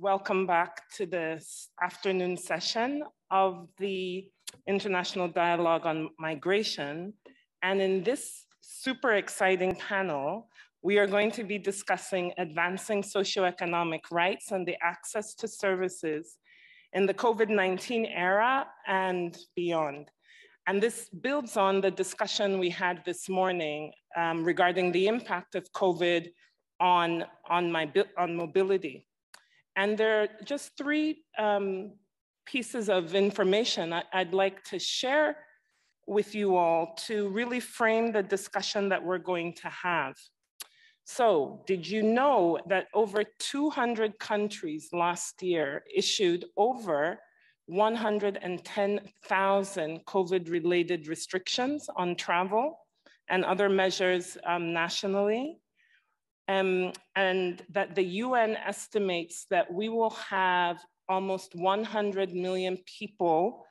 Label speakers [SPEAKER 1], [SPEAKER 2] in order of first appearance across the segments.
[SPEAKER 1] welcome back to this afternoon session of the International Dialogue on Migration. And in this super exciting panel, we are going to be discussing advancing socioeconomic rights and the access to services in the COVID-19 era and beyond. And this builds on the discussion we had this morning um, regarding the impact of COVID on, on, my, on mobility. And there are just three um, pieces of information I'd like to share with you all to really frame the discussion that we're going to have. So, did you know that over 200 countries last year issued over 110,000 COVID related restrictions on travel and other measures um, nationally? Um, and that the UN estimates that we will have almost 100 million people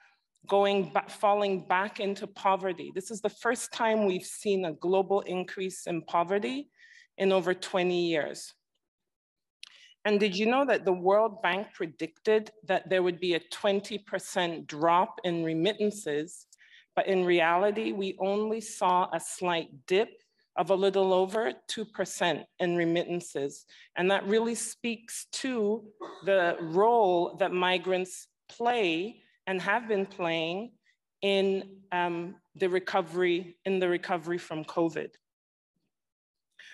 [SPEAKER 1] going back, falling back into poverty. This is the first time we've seen a global increase in poverty in over 20 years. And did you know that the World Bank predicted that there would be a 20% drop in remittances, but in reality, we only saw a slight dip of a little over 2% in remittances. And that really speaks to the role that migrants play and have been playing in um, the recovery, in the recovery from COVID.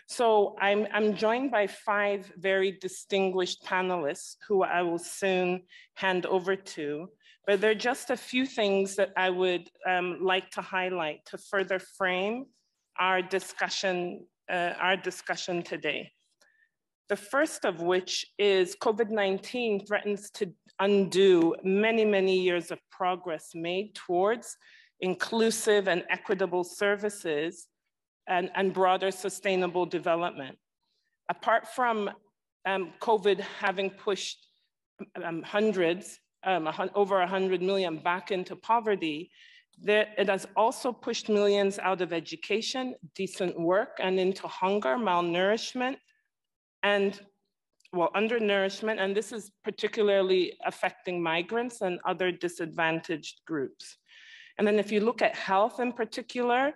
[SPEAKER 1] So I'm, I'm joined by five very distinguished panelists who I will soon hand over to, but there are just a few things that I would um, like to highlight to further frame our discussion, uh, our discussion today. The first of which is COVID-19 threatens to undo many, many years of progress made towards inclusive and equitable services and, and broader sustainable development. Apart from um, COVID having pushed um, hundreds, um, over 100 million back into poverty, that it has also pushed millions out of education, decent work, and into hunger, malnourishment, and well, undernourishment, and this is particularly affecting migrants and other disadvantaged groups. And then if you look at health in particular,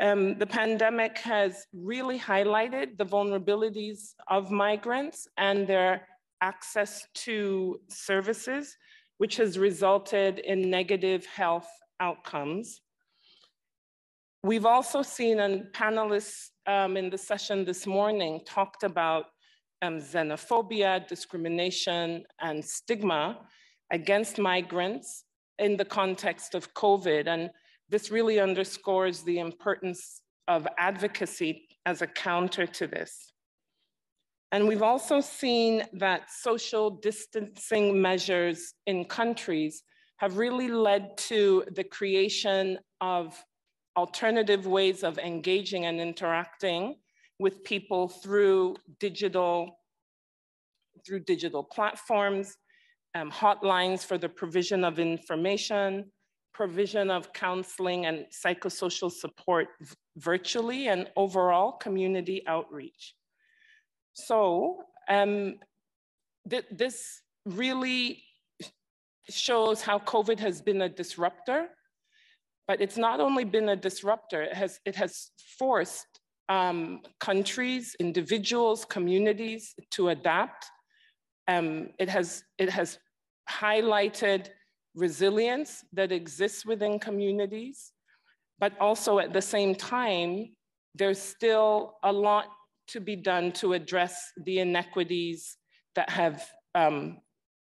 [SPEAKER 1] um, the pandemic has really highlighted the vulnerabilities of migrants and their access to services, which has resulted in negative health outcomes. We've also seen, and panelists um, in the session this morning talked about um, xenophobia, discrimination, and stigma against migrants in the context of COVID. And this really underscores the importance of advocacy as a counter to this. And we've also seen that social distancing measures in countries have really led to the creation of alternative ways of engaging and interacting with people through digital, through digital platforms, um, hotlines for the provision of information, provision of counseling and psychosocial support virtually, and overall community outreach. So um, th this really shows how COVID has been a disruptor, but it's not only been a disruptor, it has, it has forced um, countries, individuals, communities to adapt. Um, it, has, it has highlighted resilience that exists within communities, but also at the same time, there's still a lot to be done to address the inequities that have um,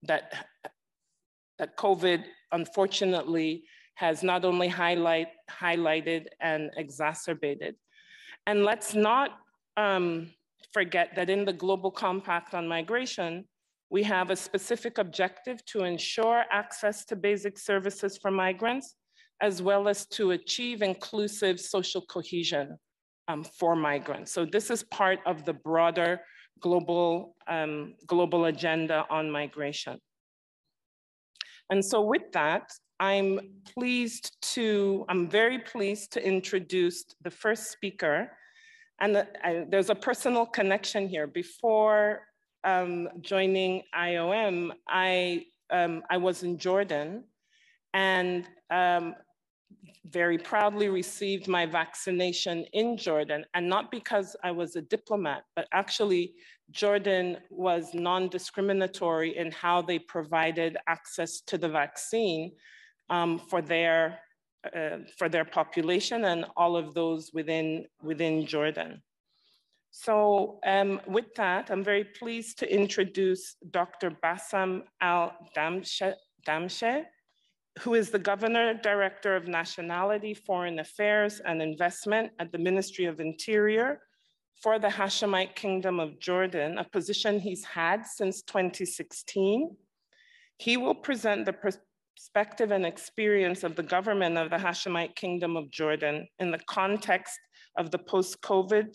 [SPEAKER 1] that that COVID, unfortunately, has not only highlight, highlighted and exacerbated. And let's not um, forget that in the Global Compact on Migration, we have a specific objective to ensure access to basic services for migrants, as well as to achieve inclusive social cohesion um, for migrants. So this is part of the broader global, um, global agenda on migration. And so with that, I'm pleased to, I'm very pleased to introduce the first speaker. And I, there's a personal connection here. Before um, joining IOM, I, um, I was in Jordan and um, very proudly received my vaccination in Jordan, and not because I was a diplomat, but actually Jordan was non-discriminatory in how they provided access to the vaccine um, for their uh, for their population and all of those within within Jordan. So um, with that, I'm very pleased to introduce Dr. Basem Al-Dahamsheh, who is the Governor Director of Nationality, Foreign Affairs and Investment at the Ministry of Interior for the Hashemite Kingdom of Jordan, a position he's had since 2016. He will present the perspective and experience of the government of the Hashemite Kingdom of Jordan in the context of the post-COVID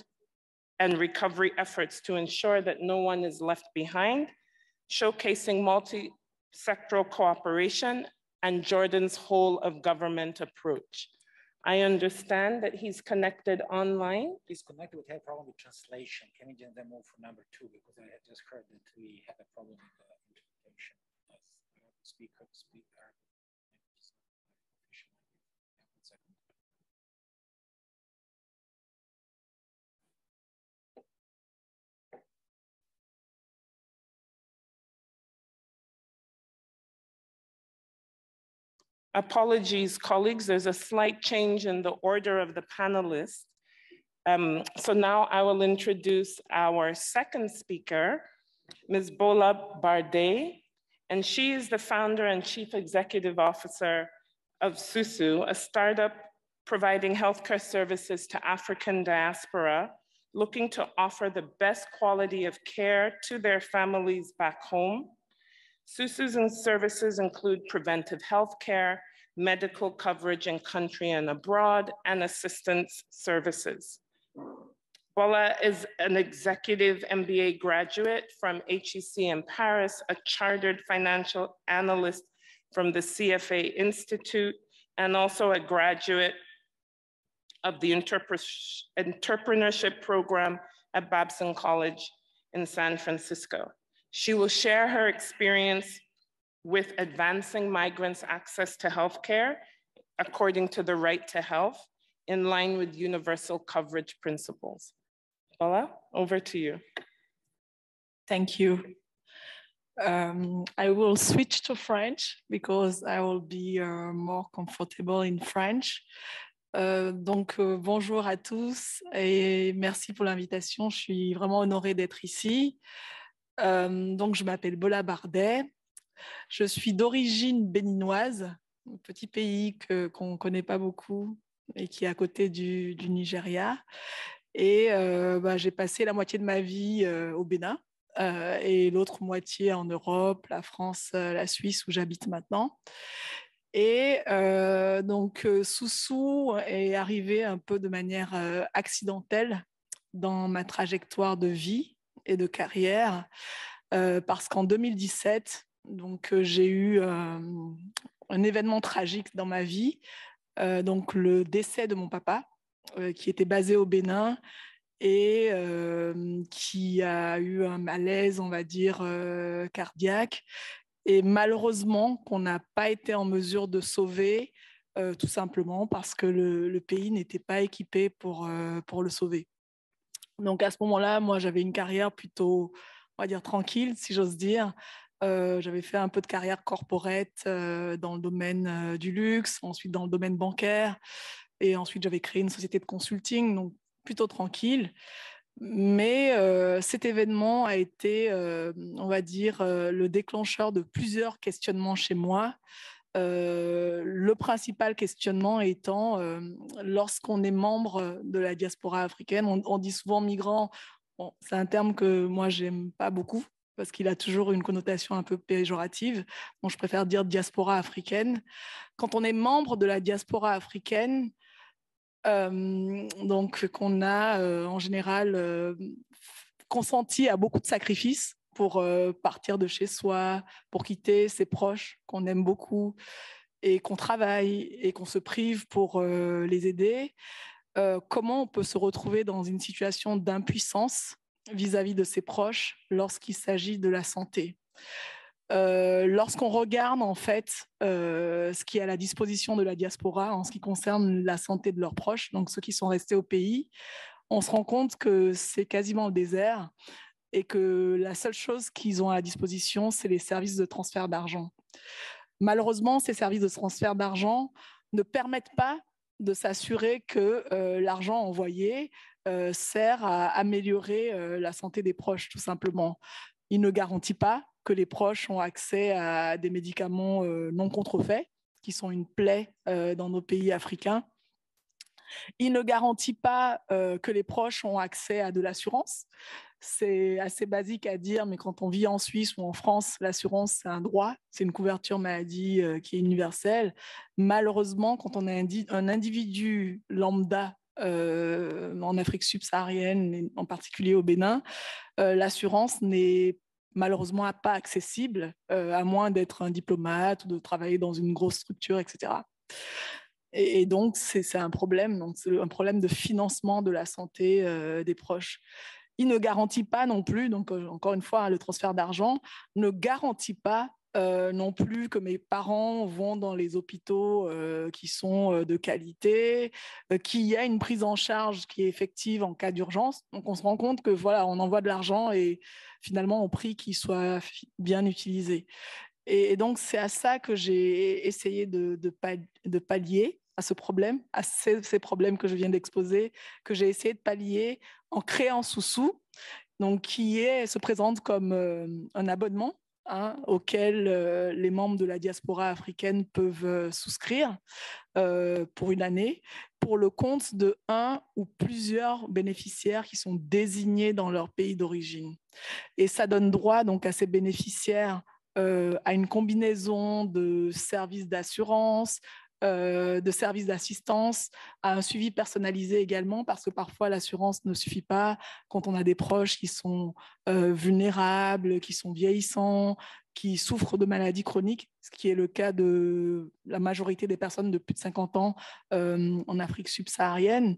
[SPEAKER 1] and recovery efforts to ensure that no one is left behind, showcasing multi-sectoral cooperation and Jordan's whole of government approach. I understand that he's connected online.
[SPEAKER 2] He's connected. We have a problem with translation. Can we then move for number two? Because I had just heard that we have a problem with the interpretation. Speaker, speaker.
[SPEAKER 1] Apologies, colleagues, there's a slight change in the order of the panelists. Um, so now I will introduce our second speaker, Ms. Bola Bardet, and she is the founder and chief executive officer of Susu, a startup providing healthcare services to African diaspora, looking to offer the best quality of care to their families back home. Susu's services include preventive health care, medical coverage in country and abroad, and assistance services. Bola is an executive MBA graduate from HEC in Paris, a chartered financial analyst from the CFA Institute, and also a graduate of the entrepreneurship program at Babson College in San Francisco. She will share her experience with advancing migrants' access to healthcare according to the right to health in line with universal coverage principles. Bola, over to you.
[SPEAKER 3] Thank you. Um, I will switch to French because I will be uh, more comfortable in French. Euh, donc, euh, bonjour à tous et merci pour l'invitation. Je suis vraiment honorée d'être ici. Euh, donc, je m'appelle Bola Bardet. Je suis d'origine béninoise, un petit pays qu'on ne connaît pas beaucoup et qui est à côté du, Nigeria. Et euh, bah, j'ai passé la moitié de ma vie euh, au Bénin et l'autre moitié en Europe, la France, la Suisse où j'habite maintenant. Et donc, Soussou est arrivé un peu de manière accidentelle dans ma trajectoire de vie et de carrière, parce qu'en 2017, donc, euh, j'ai eu euh, un événement tragique dans ma vie, euh, donc le décès de mon papa, qui était basé au Bénin et qui a eu un malaise, on va dire, cardiaque. Et malheureusement, qu'on n'a pas été en mesure de sauver, tout simplement parce que le, pays n'était pas équipé pour, pour le sauver. Donc à ce moment-là, moi, j'avais une carrière plutôt, on va dire, tranquille, si j'ose dire. Euh, j'avais fait un peu de carrière corporate euh, dans le domaine euh, du luxe, ensuite dans le domaine bancaire, et ensuite j'avais créé une société de consulting, donc plutôt tranquille. Mais cet événement a été, on va dire, le déclencheur de plusieurs questionnements chez moi. Le principal questionnement étant, lorsqu'on est membre de la diaspora africaine, on, dit souvent migrant, bon, c'est un terme que moi j'aime pas beaucoup parce qu'il a toujours une connotation un peu péjorative. Donc, je préfère dire diaspora africaine. Quand on est membre de la diaspora africaine, euh, donc qu'on a euh, en général euh, consenti à beaucoup de sacrifices pour partir de chez soi, pour quitter ses proches qu'on aime beaucoup et qu'on travaille et qu'on se prive pour les aider, comment on peut se retrouver dans une situation d'impuissance vis-à-vis de ses proches lorsqu'il s'agit de la santé? Euh, lorsqu'on regarde en fait euh, ce qui est à la disposition de la diaspora en ce qui concerne la santé de leurs proches, donc ceux qui sont restés au pays, on se rend compte que c'est quasiment le désert et que la seule chose qu'ils ont à disposition, c'est les services de transfert d'argent. Malheureusement, ces services de transfert d'argent ne permettent pas de s'assurer que euh, l'argent envoyé sert à améliorer la santé des proches, tout simplement. Il ne garantit pas que les proches ont accès à des médicaments euh, non contrefaits, qui sont une plaie euh, dans nos pays africains. Il ne garantit pas euh, que les proches ont accès à de l'assurance. C'est assez basique à dire, mais quand on vit en Suisse ou en France, l'assurance, c'est un droit, c'est une couverture maladie qui est universelle. Malheureusement, quand on est un individu lambda en Afrique subsaharienne, en particulier au Bénin, l'assurance n'est malheureusement pas accessible, euh, à moins d'être un diplomate ou de travailler dans une grosse structure, etc. Et, donc, c'est un problème, donc un problème de financement de la santé euh, des proches. Il ne garantit pas non plus, donc euh, encore une fois, hein, le transfert d'argent ne garantit pas euh, non plus que mes parents vont dans les hôpitaux euh, qui sont de qualité, qu'il y a une prise en charge qui est effective en cas d'urgence. Donc on se rend compte que voilà, on envoie de l'argent et finalement on prie qu'il soit bien utilisé. Et, donc c'est à ça que j'ai essayé de, pallier à ce problème, à ces problèmes que je viens d'exposer, que j'ai essayé de pallier en créant Soussou, donc qui se présente comme un abonnement Hein, auxquels euh, les membres de la diaspora africaine peuvent euh, souscrire euh, pour une année pour le compte de un ou plusieurs bénéficiaires qui sont désignés dans leur pays d'origine. Et ça donne droit donc à ces bénéficiaires à une combinaison de services d'assurance, euh, de services d'assistance, à un suivi personnalisé également, parce que parfois l'assurance ne suffit pas quand on a des proches qui sont euh, vulnérables, qui sont vieillissants, qui souffrent de maladies chroniques, ce qui est le cas de la majorité des personnes de plus de 50 ans euh, en Afrique subsaharienne.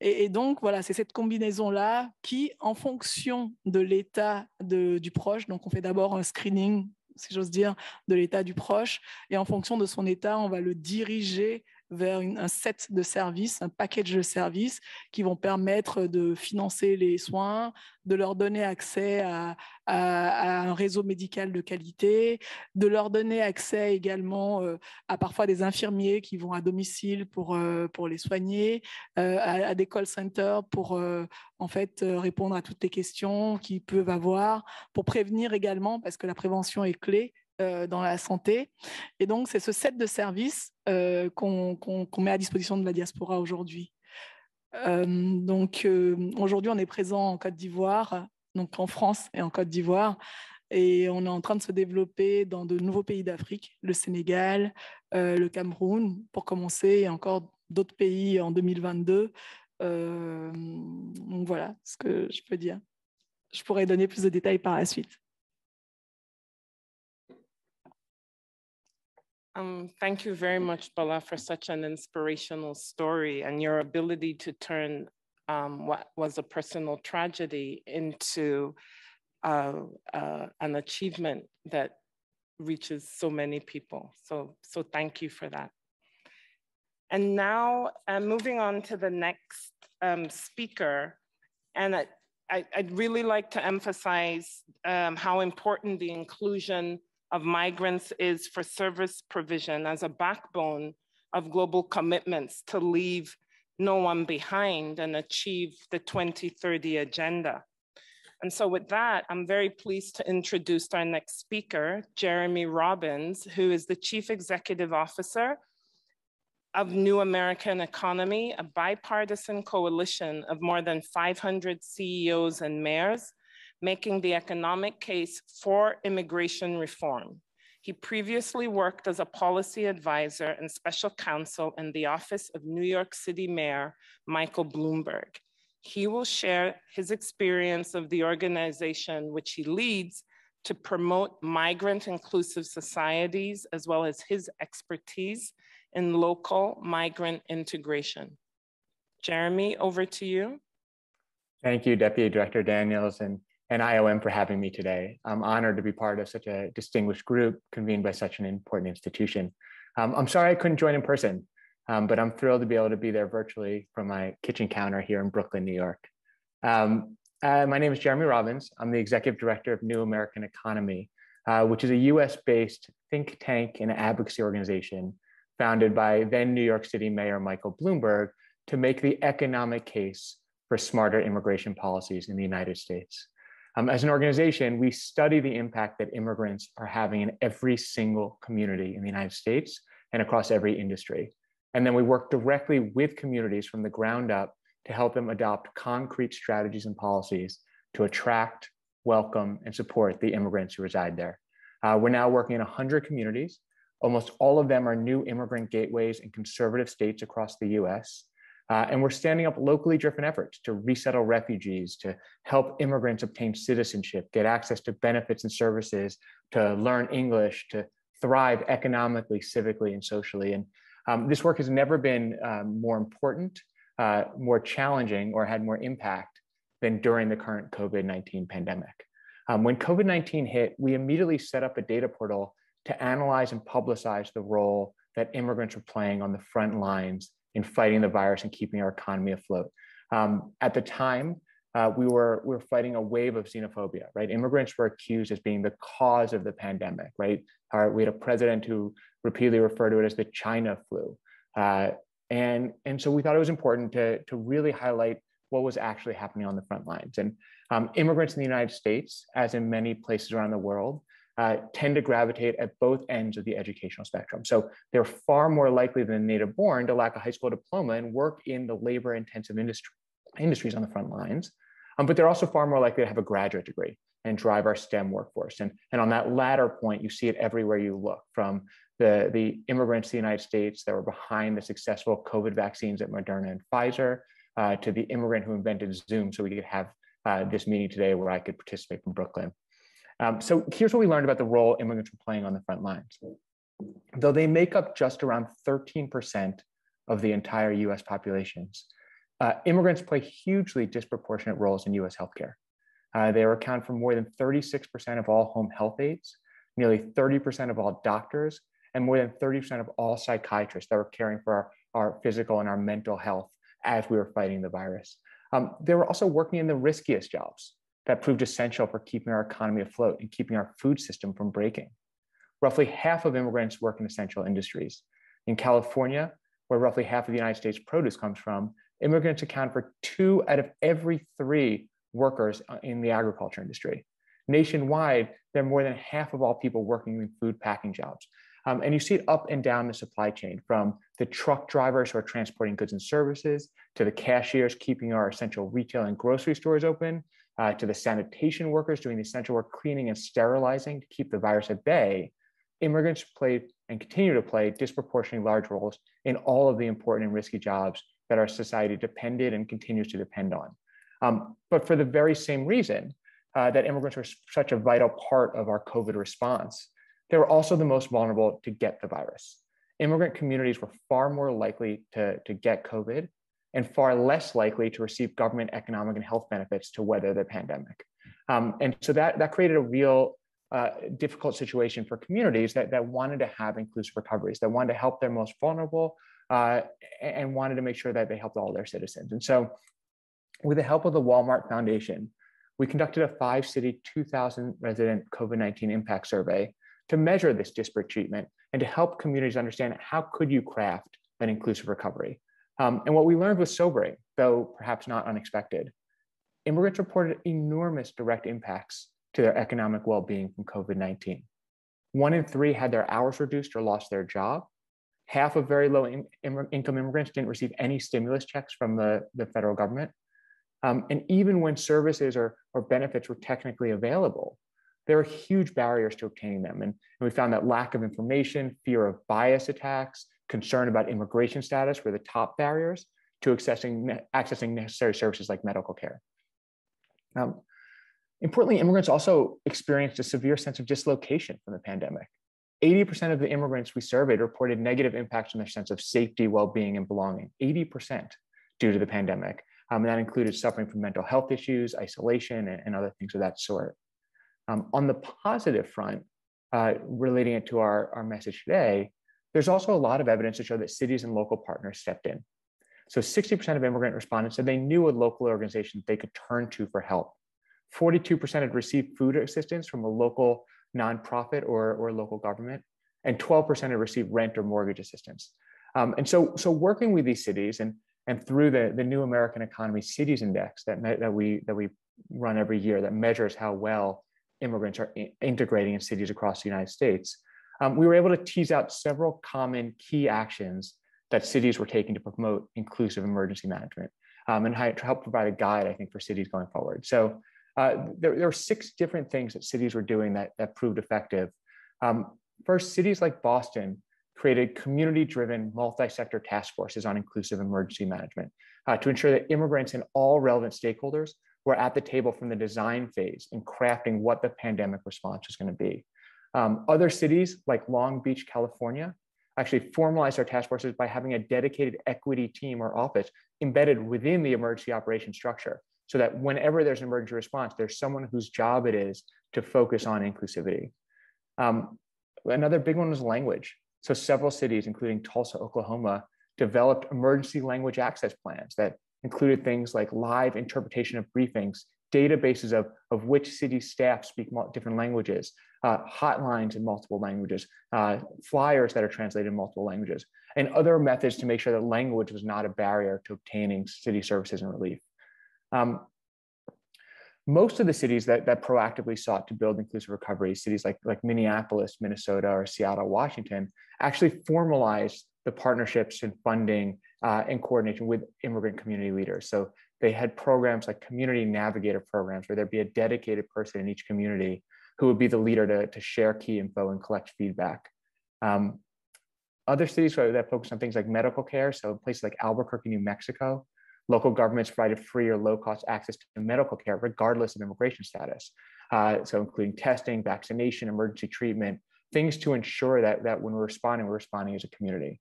[SPEAKER 3] Et, donc, voilà, c'est cette combinaison-là qui, en fonction de l'état du proche, donc on fait d'abord un screening si j'ose dire, de l'état du proche. Et en fonction de son état, on va le diriger vers un set de services, un package de services qui vont permettre de financer les soins, de leur donner accès à, un réseau médical de qualité, de leur donner accès également euh, à parfois des infirmiers qui vont à domicile pour, euh, pour les soigner, euh, à, des call centers pour en fait répondre à toutes les questions qu'ils peuvent avoir, pour prévenir également, parce que la prévention est clé euh, dans la santé. Et donc, c'est ce set de services euh, qu'on met à disposition de la diaspora aujourd'hui. Euh, donc, aujourd'hui, on est présent en Côte d'Ivoire, donc en France et en Côte d'Ivoire. Et on est en train de se développer dans de nouveaux pays d'Afrique, le Sénégal, le Cameroun, pour commencer, et encore d'autres pays en 2022. donc voilà ce que je peux dire. Je pourrais donner plus de détails par la suite.
[SPEAKER 1] Um, thank you very much, Bola, for such an inspirational story and your ability to turn um, what was a personal tragedy into uh, uh, an achievement that reaches so many people. So, so thank you for that. And now uh, moving on to the next um, speaker, and I, I, would really like to emphasize um, how important the inclusion of migrants is for service provision as a backbone of global commitments to leave no one behind and achieve the 2030 agenda. And so with that, I'm very pleased to introduce our next speaker, Jeremy Robbins, who is the Chief Executive Officer of New American Economy, a bipartisan coalition of more than 500 CEOs and mayors making the economic case for immigration reform. He previously worked as a policy advisor and special counsel in the office of New York City Mayor Michael Bloomberg. He will share his experience of the organization which he leads to promote migrant inclusive societies, as well as his expertise in local migrant integration. Jeremy, over to you.
[SPEAKER 4] Thank you, Deputy Director Daniels and, and IOM for having me today. I'm honored to be part of such a distinguished group convened by such an important institution. Um, I'm sorry I couldn't join in person, um, but I'm thrilled to be able to be there virtually from my kitchen counter here in Brooklyn, New York. Um, uh, my name is Jeremy Robbins. I'm the Executive Director of New American Economy, uh, which is a US-based think tank and advocacy organization founded by then New York City Mayor Michael Bloomberg to make the economic case for smarter immigration policies in the United States. Um, as an organization, we study the impact that immigrants are having in every single community in the United States and across every industry. And then we work directly with communities from the ground up to help them adopt concrete strategies and policies to attract, welcome, and support the immigrants who reside there. Uh, we're now working in 100 communities. Almost all of them are new immigrant gateways in conservative states across the US. Uh, and we're standing up locally driven efforts to resettle refugees, to help immigrants obtain citizenship, get access to benefits and services, to learn English, to thrive economically, civically, and socially. And um, this work has never been um, more important, uh, more challenging, or had more impact than during the current COVID 19 pandemic. Um, when COVID 19 hit, we immediately set up a data portal to analyze and publicize the role that immigrants are playing on the front lines in fighting the virus and keeping our economy afloat. Um, at the time, uh, we were we were fighting a wave of xenophobia, right? Immigrants were accused as being the cause of the pandemic, right? Our, we had a president who repeatedly referred to it as the China flu, uh, and and so we thought it was important to to really highlight what was actually happening on the front lines. And um, immigrants in the United States, as in many places around the world, uh, tend to gravitate at both ends of the educational spectrum. So they're far more likely than native born to lack a high school diploma and work in the labor intensive industry, industries on the front lines. Um, but they're also far more likely to have a graduate degree and drive our STEM workforce. And, and on that latter point, you see it everywhere you look from the, the immigrants to the United States that were behind the successful COVID vaccines at Moderna and Pfizer, uh, to the immigrant who invented Zoom so we could have uh, this meeting today where I could participate from Brooklyn. Um, so here's what we learned about the role immigrants are playing on the front lines. Though they make up just around 13% of the entire US populations, uh, immigrants play hugely disproportionate roles in US healthcare. Uh, they account for more than 36% of all home health aides, nearly 30% of all doctors, and more than 30% of all psychiatrists that were caring for our, our physical and our mental health as we were fighting the virus. Um, they were also working in the riskiest jobs, that proved essential for keeping our economy afloat and keeping our food system from breaking. Roughly half of immigrants work in essential industries. In California, where roughly half of the United States produce comes from, immigrants account for two out of every three workers uh, in the agriculture industry. Nationwide, they're more than half of all people working in food packing jobs. Um, and you see it up and down the supply chain from the truck drivers who are transporting goods and services to the cashiers keeping our essential retail and grocery stores open uh, to the sanitation workers doing the essential work cleaning and sterilizing to keep the virus at bay, immigrants played and continue to play disproportionately large roles in all of the important and risky jobs that our society depended and continues to depend on. Um, but for the very same reason uh, that immigrants were such a vital part of our COVID response, they were also the most vulnerable to get the virus. Immigrant communities were far more likely to, to get COVID and far less likely to receive government economic and health benefits to weather the pandemic. Um, and so that, that created a real uh, difficult situation for communities that, that wanted to have inclusive recoveries, that wanted to help their most vulnerable uh, and wanted to make sure that they helped all their citizens. And so with the help of the Walmart Foundation, we conducted a five city, 2000 resident COVID-19 impact survey to measure this disparate treatment and to help communities understand how could you craft an inclusive recovery. Um, and what we learned was sobering, though perhaps not unexpected. Immigrants reported enormous direct impacts to their economic well-being from COVID-19. One in three had their hours reduced or lost their job. Half of very low in, in, income immigrants didn't receive any stimulus checks from the, the federal government. Um, and even when services or, or benefits were technically available, there are huge barriers to obtaining them. And, and we found that lack of information, fear of bias attacks, concern about immigration status were the top barriers to accessing, accessing necessary services like medical care. Um, importantly, immigrants also experienced a severe sense of dislocation from the pandemic. 80% of the immigrants we surveyed reported negative impacts on their sense of safety, well-being, and belonging, 80% due to the pandemic. Um, and that included suffering from mental health issues, isolation, and, and other things of that sort. Um, on the positive front, uh, relating it to our, our message today, there's also a lot of evidence to show that cities and local partners stepped in. So 60% of immigrant respondents said they knew a local organization they could turn to for help. 42% had received food assistance from a local nonprofit or, or local government, and 12% had received rent or mortgage assistance. Um, and so, so working with these cities and, and through the, the New American Economy Cities Index that, that, we, that we run every year that measures how well immigrants are integrating in cities across the United States, um, we were able to tease out several common key actions that cities were taking to promote inclusive emergency management um, and to help provide a guide, I think, for cities going forward. So uh, there, there, were six different things that cities were doing that, that proved effective. Um, first, cities like Boston created community-driven multi-sector task forces on inclusive emergency management uh, to ensure that immigrants and all relevant stakeholders were at the table from the design phase in crafting what the pandemic response was going to be. Um, other cities like Long Beach, California, actually formalized our task forces by having a dedicated equity team or office embedded within the emergency operation structure so that whenever there's an emergency response, there's someone whose job it is to focus on inclusivity. Um, another big one was language. So several cities, including Tulsa, Oklahoma, developed emergency language access plans that included things like live interpretation of briefings, databases of, of which city staff speak different languages, uh, hotlines in multiple languages, uh, flyers that are translated in multiple languages, and other methods to make sure that language was not a barrier to obtaining city services and relief. Um, most of the cities that, that proactively sought to build inclusive recovery, cities like, like Minneapolis, Minnesota, or Seattle, Washington, actually formalized the partnerships and funding uh, in coordination with immigrant community leaders. So they had programs like community navigator programs where there'd be a dedicated person in each community who would be the leader to, to share key info and collect feedback. Um, other cities that focus on things like medical care, so places like Albuquerque, New Mexico, local governments provided free or low cost access to medical care regardless of immigration status. Uh, so including testing, vaccination, emergency treatment, things to ensure that, that when we're responding, we're responding as a community.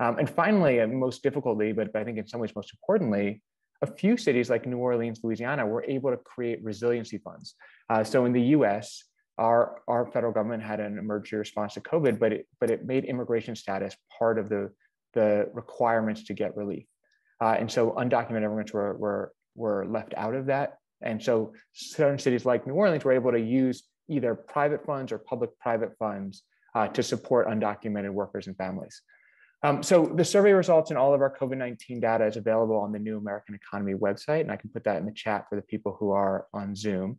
[SPEAKER 4] Um, and finally, and most difficultly, but, but I think in some ways most importantly, a few cities like New Orleans, Louisiana, were able to create resiliency funds. Uh, so in the US, our, our federal government had an emergency response to COVID, but it, but it made immigration status part of the, the requirements to get relief. Uh, and so undocumented immigrants were, were, were left out of that. And so certain cities like New Orleans were able to use either private funds or public-private funds uh, to support undocumented workers and families. Um, so the survey results and all of our COVID-19 data is available on the New American Economy website, and I can put that in the chat for the people who are on Zoom.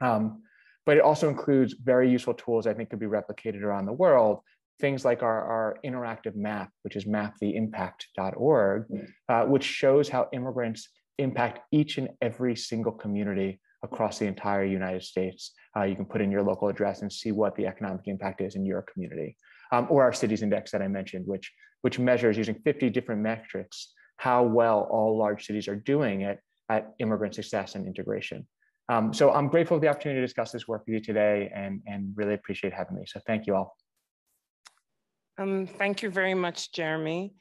[SPEAKER 4] Um, but it also includes very useful tools I think could be replicated around the world. Things like our, our interactive map, which is maptheimpact.org, uh, which shows how immigrants impact each and every single community across the entire United States. Uh, you can put in your local address and see what the economic impact is in your community. Um, or our cities index that I mentioned, which, which measures using 50 different metrics how well all large cities are doing it at immigrant success and integration. Um, so I'm grateful for the opportunity to discuss this work with you today and, and really appreciate having me. So thank you all.
[SPEAKER 1] Um, thank you very much, Jeremy,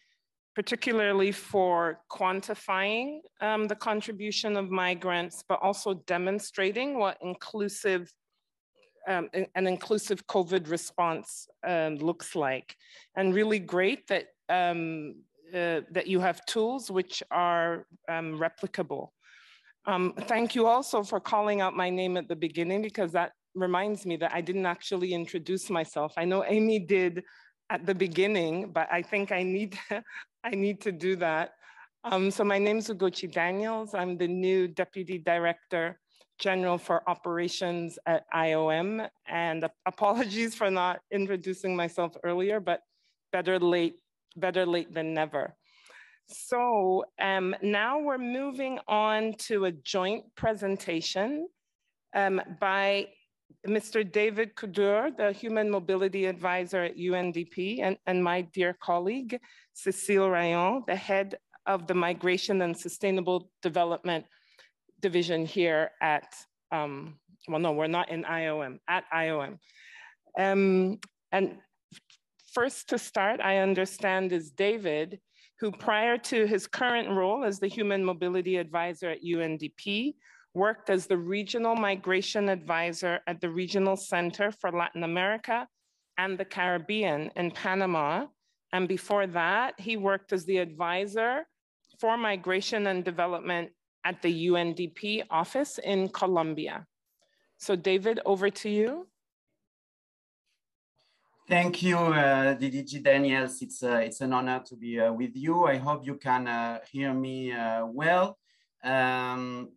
[SPEAKER 1] particularly for quantifying um, the contribution of migrants, but also demonstrating what inclusive um, an inclusive COVID response um, looks like. And really great that, um, uh, that you have tools which are um, replicable. Um, thank you also for calling out my name at the beginning because that reminds me that I didn't actually introduce myself. I know Amy did at the beginning, but I think I need, I need to do that. Um, so my name is Ugochi Daniels. I'm the new Deputy Director General for Operations at IOM. And apologies for not introducing myself earlier, but better late, better late than never. So um, now we're moving on to a joint presentation um, by Mr. David Khoudour, the Human Mobility Advisor at UNDP, and, and my dear colleague, Cecile Riallant, the head of the Migration and Sustainable Development Division here at, um, well, no, we're not in IOM, at IOM. Um, and first to start, I understand is David, who prior to his current role as the Human Mobility Advisor at UNDP, worked as the Regional Migration Advisor at the Regional Center for Latin America and the Caribbean in Panama. And before that, he worked as the advisor for migration and development at the UNDP office in Colombia. So David, over to you.
[SPEAKER 5] Thank you, uh, DDG Daniels. It's, uh, it's an honor to be uh, with you. I hope you can uh, hear me uh, well. Um,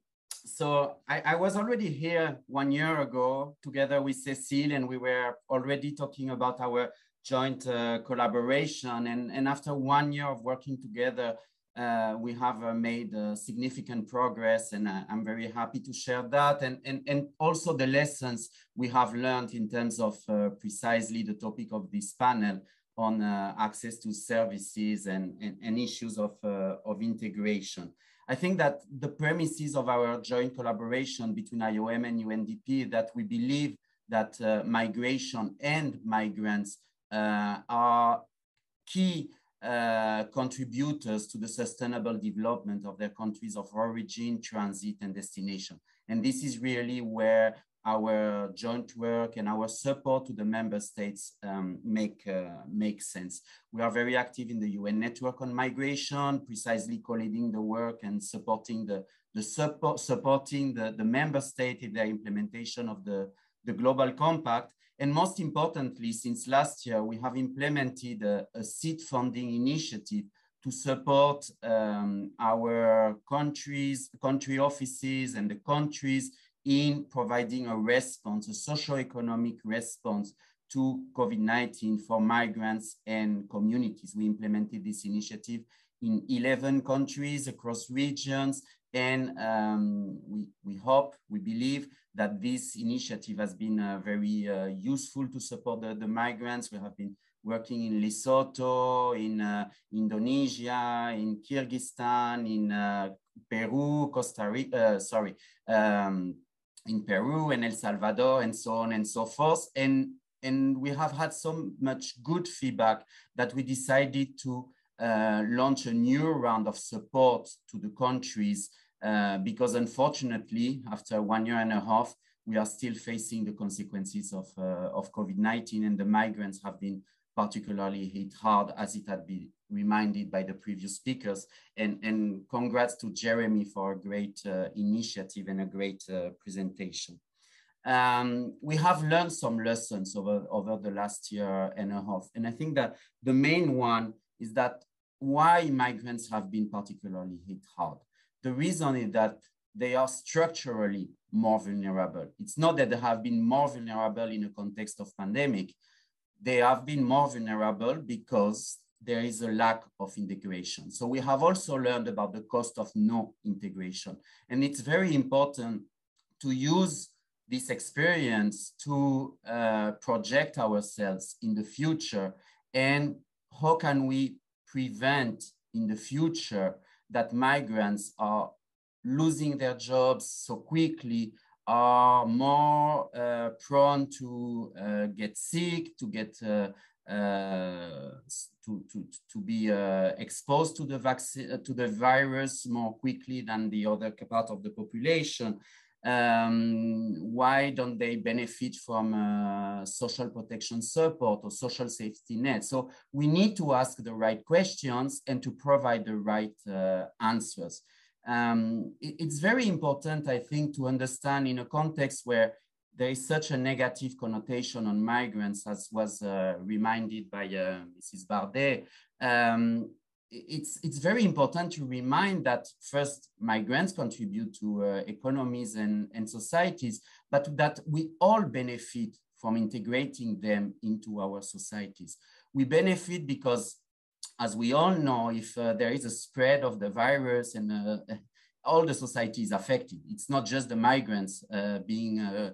[SPEAKER 5] so I, I, was already here one year ago together with Cecile, and we were already talking about our joint uh, collaboration. And, and after one year of working together, uh, we have uh, made uh, significant progress and uh, I'm very happy to share that and, and, and also the lessons we have learned in terms of uh, precisely the topic of this panel on uh, access to services and, and, and issues of, of integration. I think that the premises of our joint collaboration between IOM and UNDP that we believe that migration and migrants are key uh, contributors to the sustainable development of their countries of origin, transit, and destination. And this is really where our joint work and our support to the member states um, make, uh, make sense. We are very active in the UN network on migration, precisely co-leading the work and supporting the, the support, supporting the, the member state in their implementation of the, the global compact. And most importantly, since last year, we have implemented a, a seed funding initiative to support um, our countries, country offices and the countries in providing a response, a socio-economic response to COVID-19 for migrants and communities. We implemented this initiative in 11 countries across regions, and um, we, we hope, we believe that this initiative has been uh, very uh, useful to support the, the, migrants. We have been working in Lesotho, in uh, Indonesia, in Kyrgyzstan, in uh, Peru, Costa Rica, uh, sorry, um, in Peru and El Salvador and so on and so forth. And, and we have had so much good feedback that we decided to uh, launch a new round of support to the countries uh, because unfortunately, after one year and a half, we are still facing the consequences of, uh, of COVID-19 and the migrants have been particularly hit hard as it had been reminded by the previous speakers. And, and congrats to Jeremy for a great uh, initiative and a great uh, presentation. Um, we have learned some lessons over, over the last year and a half. And I think that the main one is that why migrants have been particularly hit hard. The reason is that they are structurally more vulnerable. It's not that they have been more vulnerable in a context of pandemic. They have been more vulnerable because there is a lack of integration. So we have also learned about the cost of no integration. And it's very important to use this experience to uh, project ourselves in the future and how can we prevent in the future that migrants are losing their jobs so quickly are more uh, prone to uh, get sick, to get uh, uh to, to, to be uh, exposed to the vaccine to the virus more quickly than the other part of the population. Um, why don't they benefit from uh, social protection support or social safety net? So we need to ask the right questions and to provide the right uh, answers. Um, it, it's very important, I think, to understand in a context where there is such a negative connotation on migrants, as was uh, reminded by uh, Mrs. Bardet. Um, it's, it's very important to remind that first migrants contribute to uh, economies and, and societies, but that we all benefit from integrating them into our societies. We benefit because, as we all know, if uh, there is a spread of the virus and uh, all the society is affected, it's not just the migrants uh, being uh,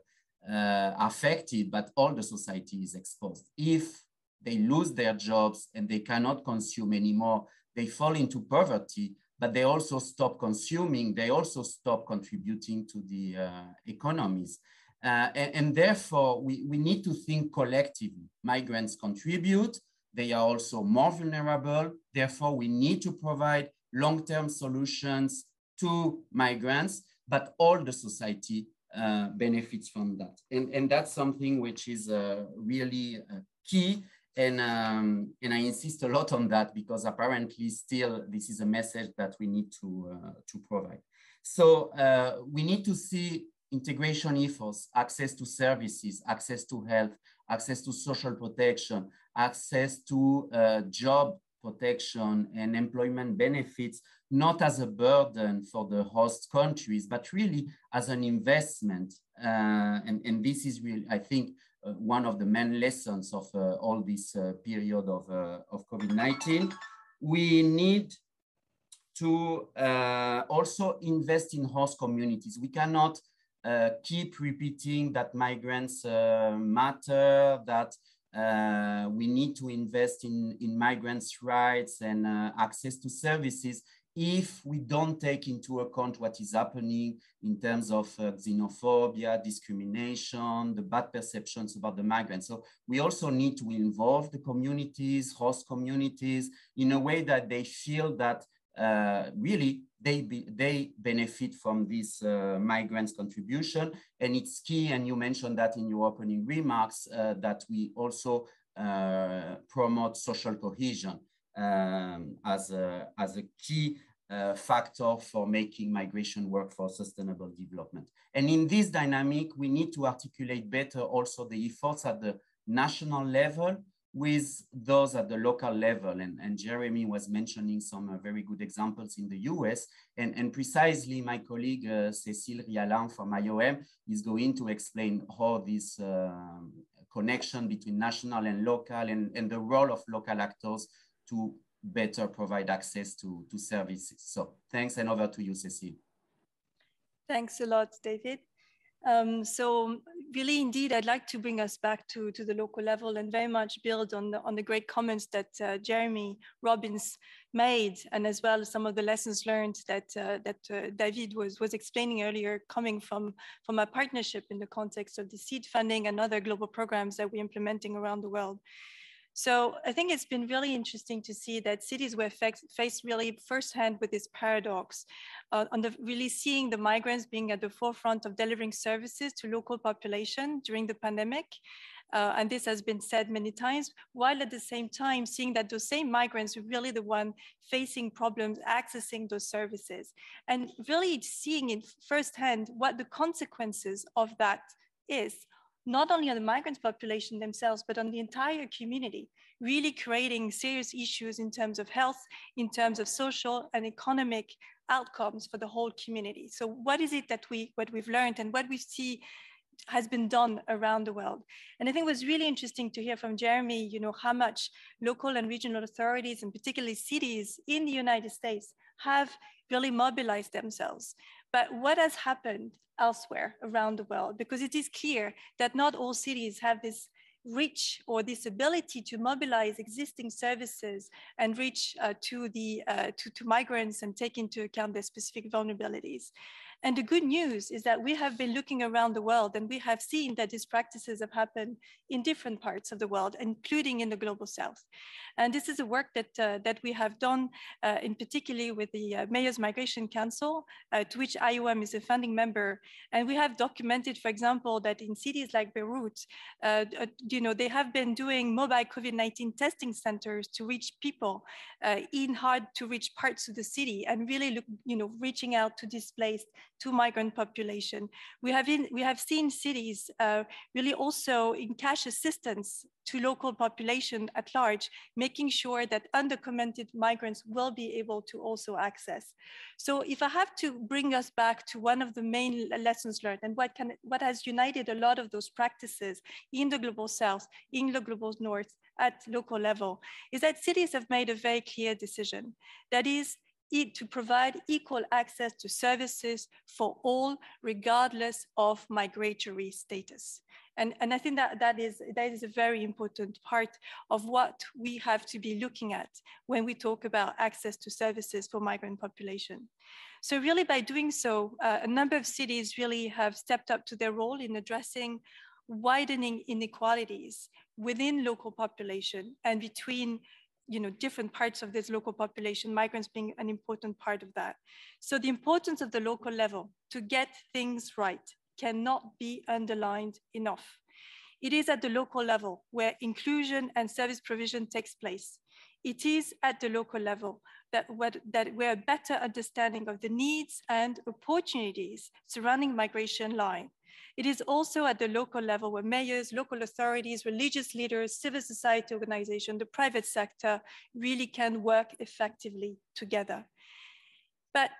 [SPEAKER 5] uh, affected, but all the society is exposed. If they lose their jobs and they cannot consume anymore they fall into poverty, but they also stop consuming, they also stop contributing to the uh, economies. Uh, and, and, therefore, we, we need to think collectively. Migrants contribute, they are also more vulnerable. Therefore, we need to provide long-term solutions to migrants, but all the society uh, benefits from that. And, and that's something which is uh, really uh, key. And, um, and I insist a lot on that because apparently still this is a message that we need to, uh, to provide. So uh, we need to see integration efforts, access to services, access to health, access to social protection, access to uh, job protection and employment benefits, not as a burden for the host countries, but really as an investment. Uh, and, and this is really, I think, one of the main lessons of uh, all this uh, period of, uh, of COVID-19. We need to uh, also invest in host communities. We cannot keep repeating that migrants matter, that uh, we need to invest in, in migrants' rights and uh, access to services if we don't take into account what is happening in terms of uh, xenophobia, discrimination, the bad perceptions about the migrants. So we also need to involve the communities, host communities, in a way that they feel that uh, really they, be, they benefit from this uh, migrants contribution. And it's key, and you mentioned that in your opening remarks, uh, that we also uh, promote social cohesion um, as, a, as a key uh, factor for making migration work for sustainable development. And in this dynamic, we need to articulate better also the efforts at the national level with those at the local level. And, and Jeremy was mentioning some uh, very good examples in the US. And, and precisely my colleague, uh, Cécile Riallant from IOM is going to explain how this uh, connection between national and local and, and the role of local actors to better provide access to, to services. So thanks and over to you, Cécile.
[SPEAKER 6] Thanks a lot, David. Um, so really, indeed, I'd like to bring us back to, to the local level and very much build on the, on the great comments that uh, Jeremy Robbins made, and as well as some of the lessons learned that, uh, that uh, David was, was explaining earlier, coming from, from a partnership in the context of the seed funding and other global programs that we're implementing around the world. So I think it's been really interesting to see that cities were faced really firsthand with this paradox uh, on the really seeing the migrants being at the forefront of delivering services to local population during the pandemic. Uh, and this has been said many times, while at the same time seeing that those same migrants are really the one facing problems accessing those services and really seeing it firsthand what the consequences of that is not only on the migrant population themselves, but on the entire community, really creating serious issues in terms of health, in terms of social and economic outcomes for the whole community. So what is it that we, what we've learned and what we see has been done around the world. And I think it was really interesting to hear from Jeremy, you know, how much local and regional authorities and particularly cities in the United States have really mobilized themselves. But what has happened elsewhere around the world? Because it is clear that not all cities have this reach or this ability to mobilize existing services and reach uh, to the uh, to, to migrants and take into account their specific vulnerabilities. And the good news is that we have been looking around the world and we have seen that these practices have happened in different parts of the world, including in the global south. And this is a work that, uh, that we have done uh, in particularly with the uh, Mayors Migration Council, uh, to which IOM is a founding member. And we have documented, for example, that in cities like Beirut, uh, uh, you know, they have been doing mobile COVID-19 testing centers to reach people in hard to reach parts of the city and really look, you know, reaching out to displaced to migrant population. We have, in, we have seen cities uh, really also in cash assistance to local population at large, making sure that undocumented migrants will be able to also access. So if I have to bring us back to one of the main lessons learned and what, can, what has united a lot of those practices in the global south, in the global north, at local level, is that cities have made a very clear decision. That is, to provide equal access to services for all, regardless of migratory status. And, and I think that that is, that is a very important part of what we have to be looking at when we talk about access to services for migrant population. So really by doing so, uh, a number of cities really have stepped up to their role in addressing widening inequalities within local population and between you know, different parts of this local population, migrants being an important part of that. So the importance of the local level to get things right cannot be underlined enough. It is at the local level where inclusion and service provision takes place. It is at the local level that, that where a better understanding of the needs and opportunities surrounding migration lie. It is also at the local level where mayors, local authorities, religious leaders, civil society organizations, the private sector really can work effectively together. But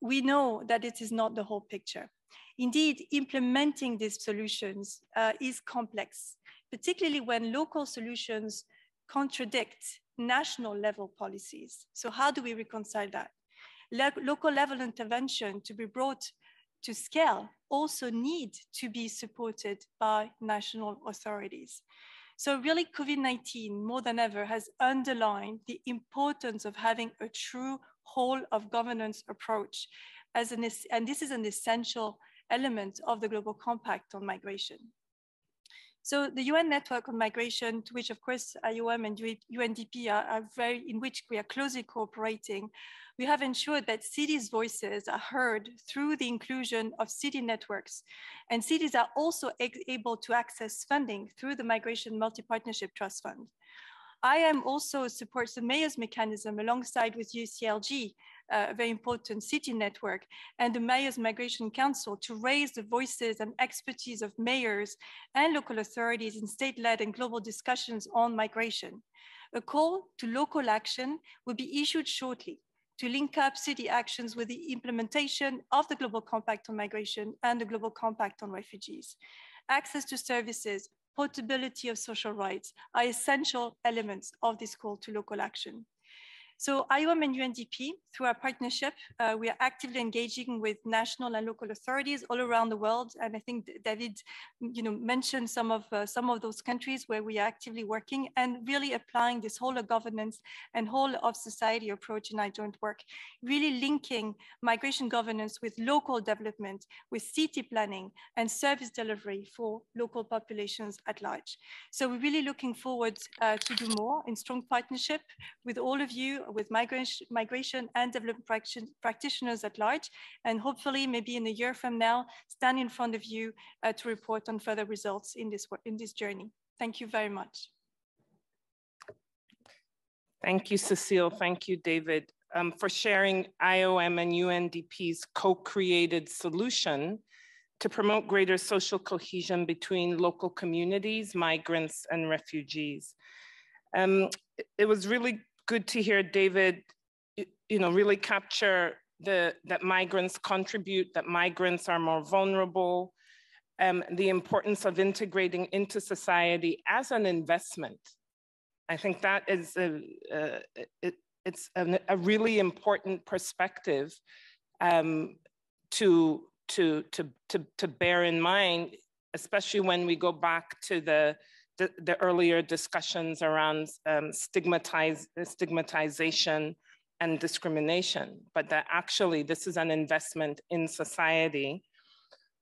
[SPEAKER 6] we know that it is not the whole picture. Indeed, implementing these solutions uh, is complex, particularly when local solutions contradict national level policies. So how do we reconcile that? Le local level intervention to be brought to scale also need to be supported by national authorities. So really COVID-19 more than ever has underlined the importance of having a true whole of governance approach as an, and this is an essential element of the Global Compact on migration. So the UN network on migration, to which of course IOM and UNDP are, are very, in which we are closely cooperating, we have ensured that cities' voices are heard through the inclusion of city networks. And cities are also able to access funding through the Migration Multi-Partnership Trust Fund. IOM also supports the mayor's mechanism alongside with UCLG, uh, a very important city network, and the Mayor's Migration Council to raise the voices and expertise of mayors and local authorities in state-led and global discussions on migration. A call to local action will be issued shortly to link up city actions with the implementation of the Global Compact on Migration and the Global Compact on Refugees. Access to services, portability of social rights are essential elements of this call to local action. So IOM and UNDP, through our partnership, uh, we are actively engaging with national and local authorities all around the world. And I think David, you know, mentioned some of uh, some of those countries where we are actively working and really applying this whole of governance and whole of society approach in our joint work, really linking migration governance with local development, with city planning and service delivery for local populations at large. So we're really looking forward uh, to do more in strong partnership with all of you with migration, migration and development practitioners at large, and hopefully maybe in a year from now, stand in front of you uh, to report on further results in this, in this journey. Thank you very much.
[SPEAKER 1] Thank you, Cecile. Thank you, David, um, for sharing IOM and UNDP's co-created solution to promote greater social cohesion between local communities, migrants, and refugees. Um, it was really good to hear David, you know, really capture the that migrants contribute, that migrants are more vulnerable, um, the importance of integrating into society as an investment. I think that is a, it, it's a, a, really important perspective um, to, to, to, to, to bear in mind, especially when we go back to the the, earlier discussions around um, stigmatize, stigmatization and discrimination, but that actually this is an investment in society.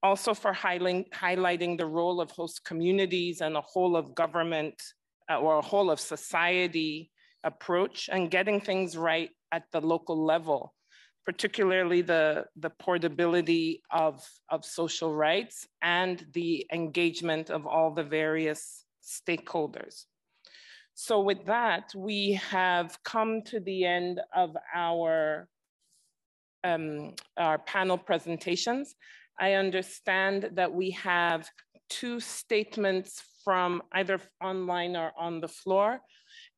[SPEAKER 1] Also for highlighting, highlighting the role of host communities and a whole of government uh, or a whole of society approach and getting things right at the local level, particularly the, the portability of, of social rights and the engagement of all the various stakeholders. So with that, we have come to the end of our, um, our panel presentations. I understand that we have two statements from either online or on the floor.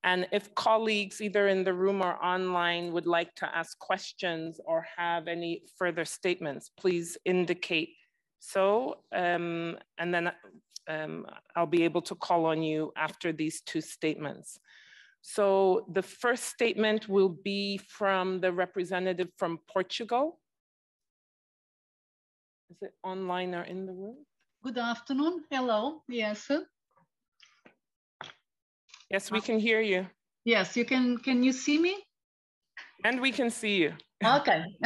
[SPEAKER 1] And if colleagues either in the room or online would like to ask questions or have any further statements, please indicate so. Um, and then um, I'll be able to call on you after these two statements. So the first statement will be from the representative from Portugal. Is it online or in the room?
[SPEAKER 7] Good afternoon. Hello. Yes.
[SPEAKER 1] Yes, we can hear you.
[SPEAKER 7] Yes, you can. Can you see me?
[SPEAKER 1] And we can see you.
[SPEAKER 7] okay.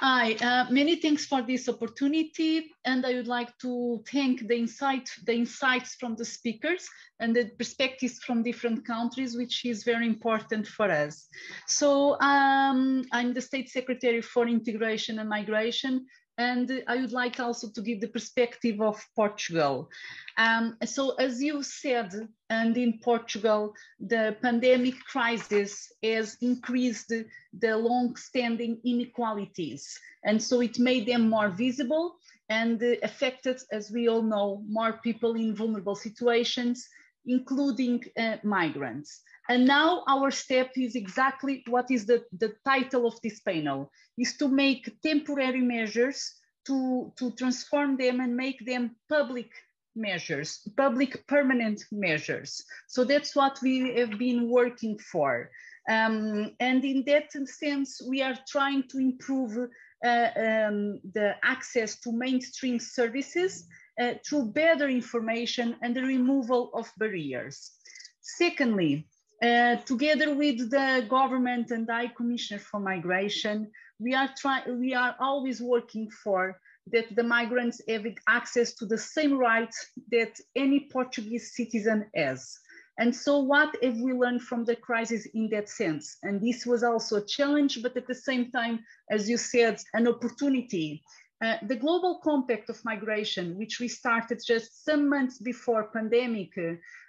[SPEAKER 7] Hi, uh, many thanks for this opportunity. And I would like to thank the insight, the insights from the speakers and the perspectives from different countries, which is very important for us. So um, I'm the State Secretary for Integration and Migration, and I would like also to give the perspective of Portugal. Um, so as you said, and in Portugal, the pandemic crisis has increased the long-standing inequalities. And so it made them more visible and affected, as we all know, more people in vulnerable situations, including uh, migrants. And now our step is exactly what is the, the title of this panel, is to make temporary measures to, to transform them and make them public measures, public permanent measures. So that's what we have been working for. Um, and in that sense, we are trying to improve uh, um, the access to mainstream services uh, through better information and the removal of barriers. Secondly, uh, together with the government and High Commissioner for Migration, we are trying, we are always working for that the migrants have access to the same rights that any Portuguese citizen has. And so what have we learned from the crisis in that sense? And this was also a challenge, but at the same time, as you said, an opportunity. Uh, the Global Compact of Migration, which we started just some months before pandemic,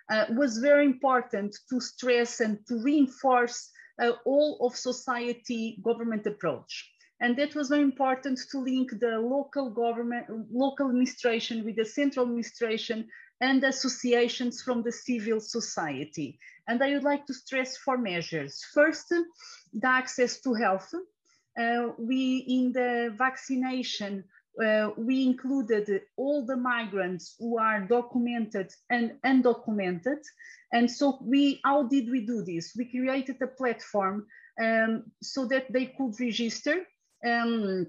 [SPEAKER 7] uh, was very important to stress and to reinforce uh, all of society government approach. And that was very important to link the local government, local administration with the central administration and associations from the civil society. And I would like to stress four measures. First, the access to health. Uh, we, in the vaccination, uh, we included all the migrants who are documented and undocumented. And so we, how did we do this? We created a platform um, so that they could register um,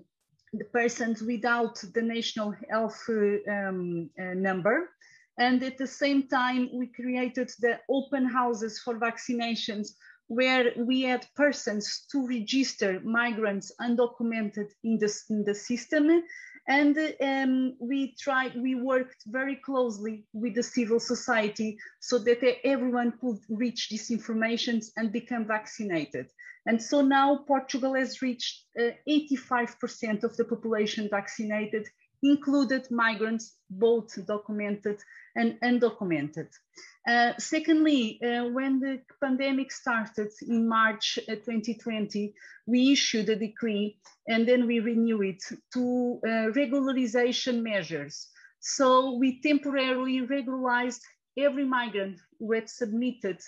[SPEAKER 7] the persons without the national health um, uh, number. And at the same time, we created the open houses for vaccinations where we had persons to register migrants undocumented in the, in the system and um, we tried, we worked very closely with the civil society so that everyone could reach this information and become vaccinated. And so now Portugal has reached 85% uh, of the population vaccinated, included migrants, both documented and undocumented. Uh, secondly, uh, when the pandemic started in March uh, 2020, we issued a decree and then we renew it to uh, regularization measures. So we temporarily regularized every migrant who had submitted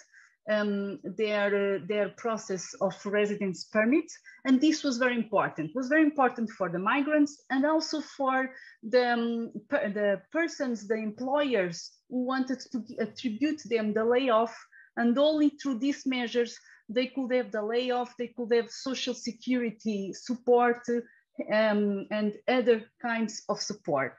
[SPEAKER 7] um, their, their process of residence permit. And this was very important. It was very important for the migrants and also for the, um, per, the persons, the employers who wanted to attribute them the layoff. And only through these measures, they could have the layoff, they could have social security support um, and other kinds of support.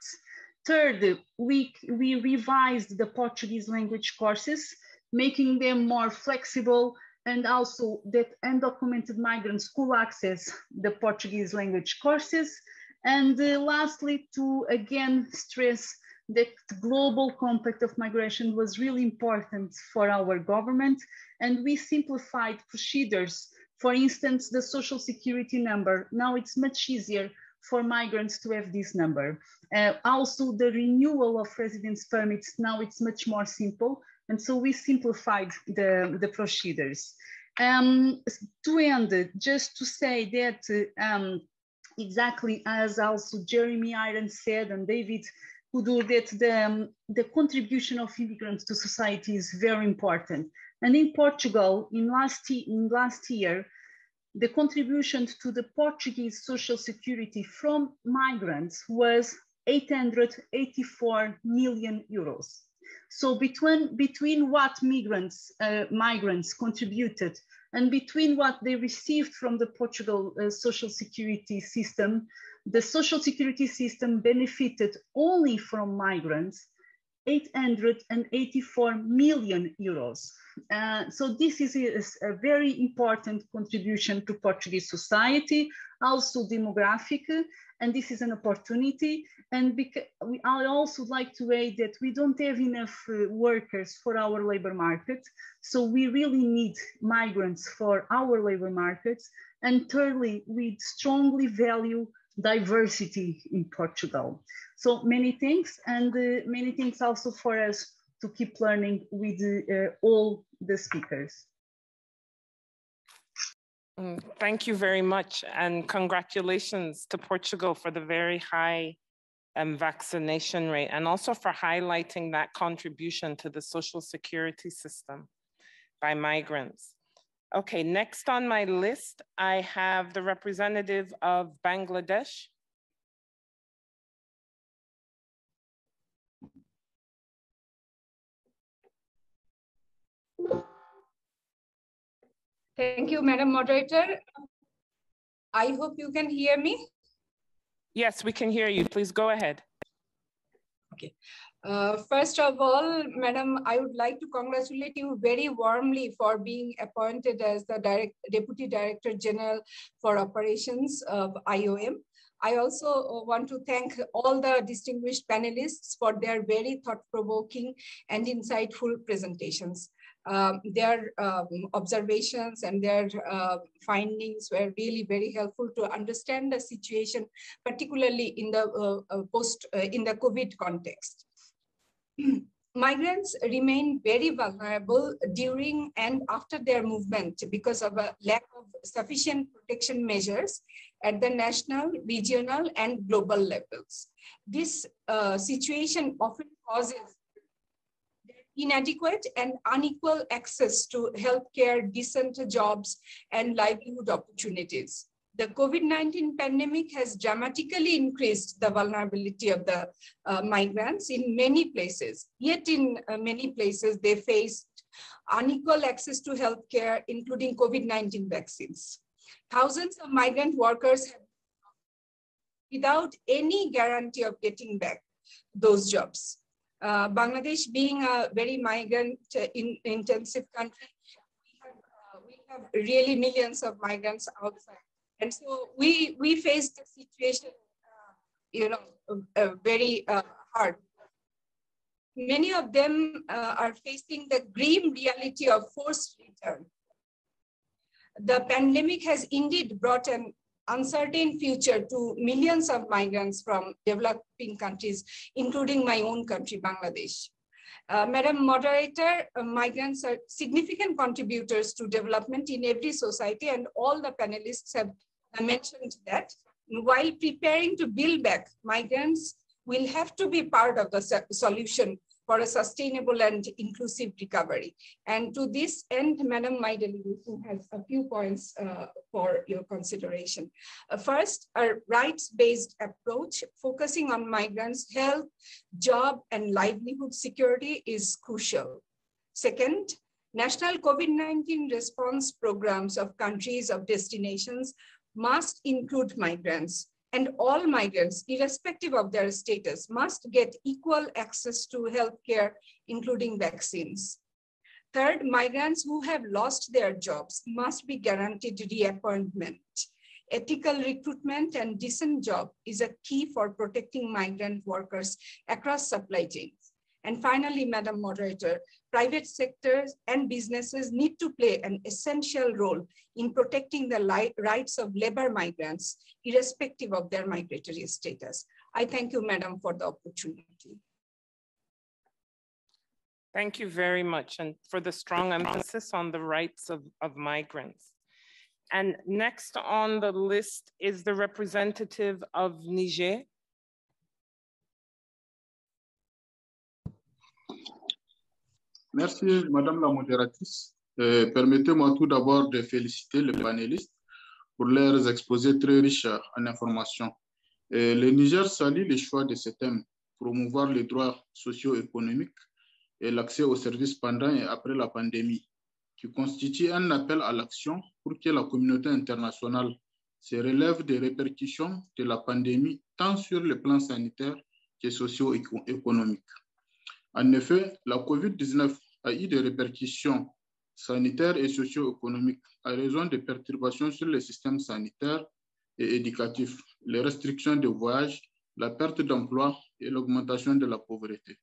[SPEAKER 7] Third, we, we revised the Portuguese language courses making them more flexible and also that undocumented migrants could access the Portuguese language courses. And uh, lastly, to again stress that the global compact of migration was really important for our government. And we simplified procedures. For instance, the social security number. Now it's much easier for migrants to have this number. Uh, also, the renewal of residence permits, now it's much more simple. And so we simplified the, the procedures. Um, to end, just to say that um, exactly as also Jeremy Robbins said and David Khoudour, that the, um, the contribution of immigrants to society is very important. And in Portugal, in last, in last year, the contribution to the Portuguese social security from migrants was 884 million euros. So between, between what migrants, uh, migrants contributed and between what they received from the Portugal uh, social security system, the social security system benefited only from migrants 884 million euros. Uh, so this is a, a, very important contribution to Portuguese society, also demographic, and this is an opportunity. And we, I also like to add that we don't have enough uh, workers for our labor market. So we really need migrants for our labor markets. And thirdly, we strongly value diversity in Portugal. So many things and uh, many things also for us to keep learning with uh, all the speakers.
[SPEAKER 1] Mm, thank you very much and congratulations to Portugal for the very high um, vaccination rate and also for highlighting that contribution to the social security system by migrants. Okay, next on my list, I have the representative of Bangladesh.
[SPEAKER 8] Thank you, Madam Moderator. I hope you can hear me.
[SPEAKER 1] Yes, we can hear you. Please go ahead.
[SPEAKER 8] Okay. Uh, first of all, Madam, I would like to congratulate you very warmly for being appointed as the direct, Deputy Director General for Operations of IOM. I also uh, want to thank all the distinguished panelists for their very thought-provoking and insightful presentations. Um, their um, observations and their uh, findings were really very helpful to understand the situation, particularly in the uh, uh post uh, in the COVID context. migrants remain very vulnerable during and after their movement because of a lack of sufficient protection measures at the national, regional, and global levels. This uh, situation often causes inadequate and unequal access to healthcare, decent jobs, and livelihood opportunities the COVID-19 pandemic has dramatically increased the vulnerability of the uh, migrants in many places. Yet in uh, many places, they faced unequal access to healthcare, including COVID-19 vaccines. Thousands of migrant workers have without any guarantee of getting back those jobs. Uh, Bangladesh being a very migrant uh, in, intensive country, we have, uh, we have really millions of migrants outside and so we, we faced the situation, uh, you know, uh, very uh, hard. Many of them are facing the grim reality of forced return. The pandemic has indeed brought an uncertain future to millions of migrants from developing countries, including my own country, Bangladesh. Uh, Madam Moderator, uh, migrants are significant contributors to development in every society and all the panelists have mentioned that. While preparing to build back, migrants will have to be part of the solution for a sustainable and inclusive recovery. And to this end, Madam, delegation has a few points uh, for your consideration. Uh, first, a rights-based approach focusing on migrants' health, job, and livelihood security is crucial. Second, national COVID-19 response programs of countries of destinations must include migrants and all migrants, irrespective of their status, must get equal access to healthcare, including vaccines. Third, migrants who have lost their jobs must be guaranteed reappointment. Ethical recruitment and decent job is a key for protecting migrant workers across supply chains. And finally, Madam Moderator, private sectors and businesses need to play an essential role in protecting the rights of labor migrants, irrespective of their migratory status. I thank you, Madam, for the opportunity.
[SPEAKER 1] Thank you very much and for the strong emphasis on the rights of, of migrants. And next on the list is the representative of Niger,
[SPEAKER 9] Merci, Madame la modératrice. Euh, Permettez-moi tout d'abord de féliciter les panélistes pour leurs exposés très riches en informations. Euh, le Niger salue le choix de ce thème, promouvoir les droits socio-économiques et l'accès aux services pendant et après la pandémie, qui constitue un appel à l'action pour que la communauté internationale se relève des répercussions de la pandémie tant sur le plan sanitaire que socio-économique. En effet, la COVID-19 a eu des répercussions sanitaires et socio-économiques à raison des perturbations sur les systèmes sanitaires et éducatifs, les restrictions de voyage, la perte d'emploi et l'augmentation de la pauvreté.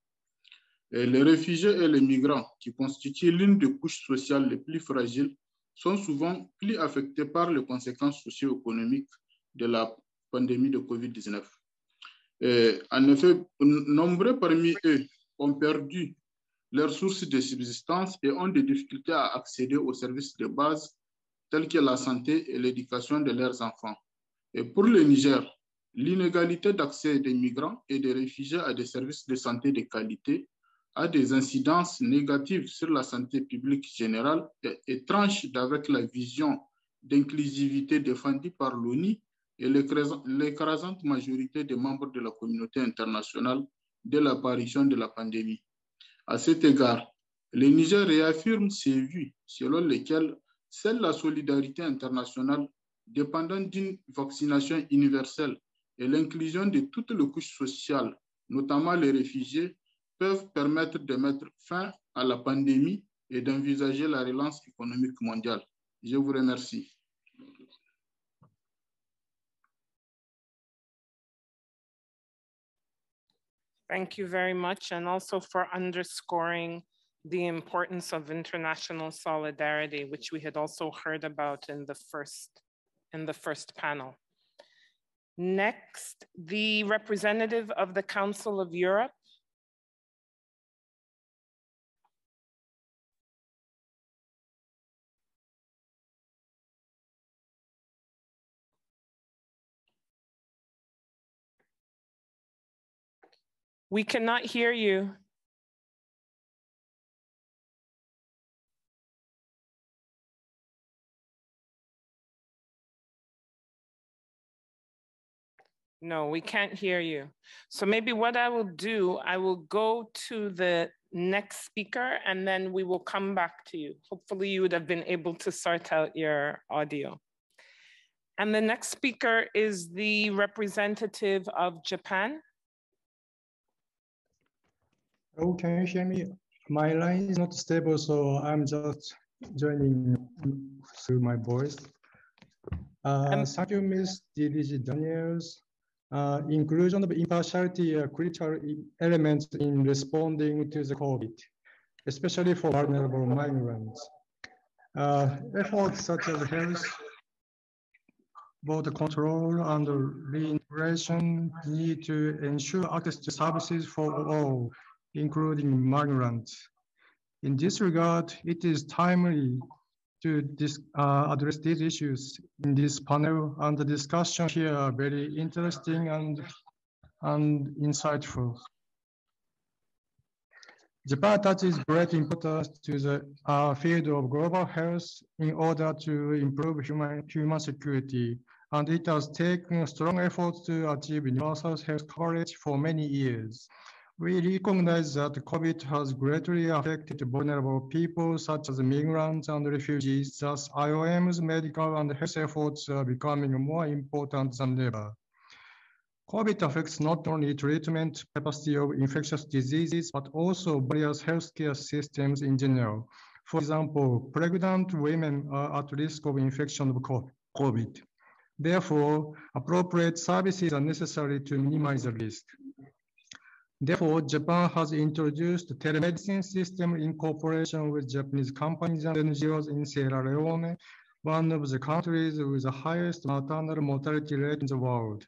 [SPEAKER 9] Et les réfugiés et les migrants, qui constituent l'une des couches sociales les plus fragiles, sont souvent plus affectés par les conséquences socio-économiques de la pandémie de COVID-19. En effet, nombreux parmi eux ont perdu leurs sources de subsistance et ont des difficultés à accéder aux services de base tels que la santé et l'éducation de leurs enfants. Et pour le Niger, l'inégalité d'accès des migrants et des réfugiés à des services de santé de qualité a des incidences négatives sur la santé publique générale et, tranche avec la vision d'inclusivité défendue par l'ONU et l'écrasante majorité des membres de la communauté internationale dès l'apparition de la pandémie. À cet égard, le Niger réaffirme ses vues selon lesquelles seule la solidarité internationale dépendant d'une vaccination universelle et l'inclusion de toutes les couches sociales, notamment les réfugiés, peuvent permettre de mettre fin à la pandémie et d'envisager la relance économique mondiale. Je vous remercie.
[SPEAKER 1] Thank you very much, and also for underscoring the importance of international solidarity, which we had also heard about in the first, in the first panel. Next, the representative of the Council of Europe. We cannot hear you. No, we can't hear you. So maybe what I will do, I will go to the next speaker and then we will come back to you. Hopefully you would have been able to sort out your audio. And the next speaker is the representative of Japan.
[SPEAKER 10] Oh, can you hear me? My line is not stable, so I'm just joining through my voice. Uh, thank you, Ms. DDG Daniels. Uh, inclusion of impartiality are critical elements in responding to the COVID, especially for vulnerable migrants. Uh, efforts such as health, border control and reintegration need to ensure access to services for all, including migrants. In this regard, it is timely to uh, address these issues in this panel, and the discussion here are very interesting and, and insightful. Japan attaches great importance to the uh, field of global health in order to improve human, human security, and it has taken strong efforts to achieve universal health coverage for many years. We recognize that COVID has greatly affected vulnerable people such as migrants and refugees, thus IOM's medical and health efforts are becoming more important than ever. COVID affects not only treatment capacity of infectious diseases, but also various healthcare systems in general. For example, pregnant women are at risk of infection of COVID. Therefore, appropriate services are necessary to minimize the risk. Therefore, Japan has introduced telemedicine system in cooperation with Japanese companies and NGOs in Sierra Leone, one of the countries with the highest maternal mortality rate in the world,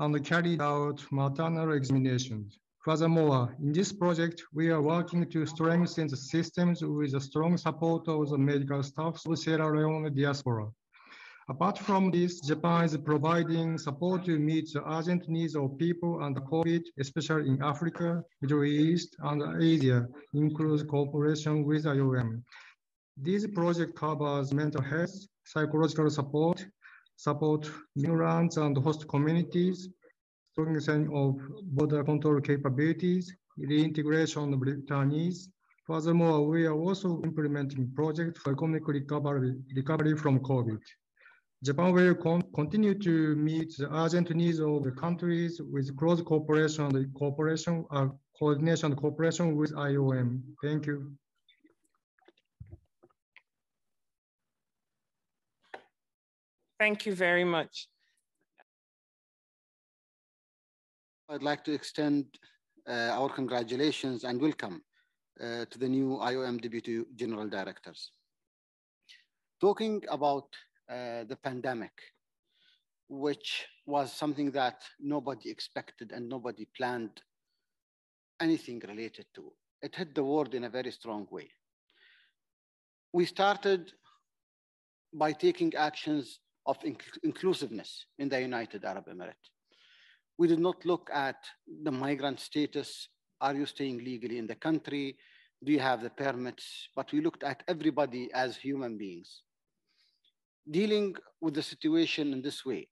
[SPEAKER 10] and carried out maternal examinations. Furthermore, in this project, we are working to strengthen the systems with the strong support of the medical staff of Sierra Leone diaspora. Apart from this, Japan is providing support to meet the urgent needs of people under COVID, especially in Africa, Middle East, and Asia, includes cooperation with IOM. This project covers mental health, psychological support, support migrants and host communities, strengthening of border control capabilities, reintegration of returnees. Furthermore, we are also implementing projects for economic recovery, recovery from COVID. Japan will con continue to meet the urgent needs of the countries with close cooperation and cooperation, uh, coordination and cooperation with IOM. Thank you.
[SPEAKER 1] Thank you very much.
[SPEAKER 11] I'd like to extend uh, our congratulations and welcome uh, to the new IOM Deputy General Directors. Talking about Uh, the pandemic, which was something that nobody expected and nobody planned anything related to. It hit the world in a very strong way. We started by taking actions of inc inclusiveness in the United Arab Emirates. We did not look at the migrant status. Are you staying legally in the country? Do you have the permits? But we looked at everybody as human beings. Dealing with the situation in this way,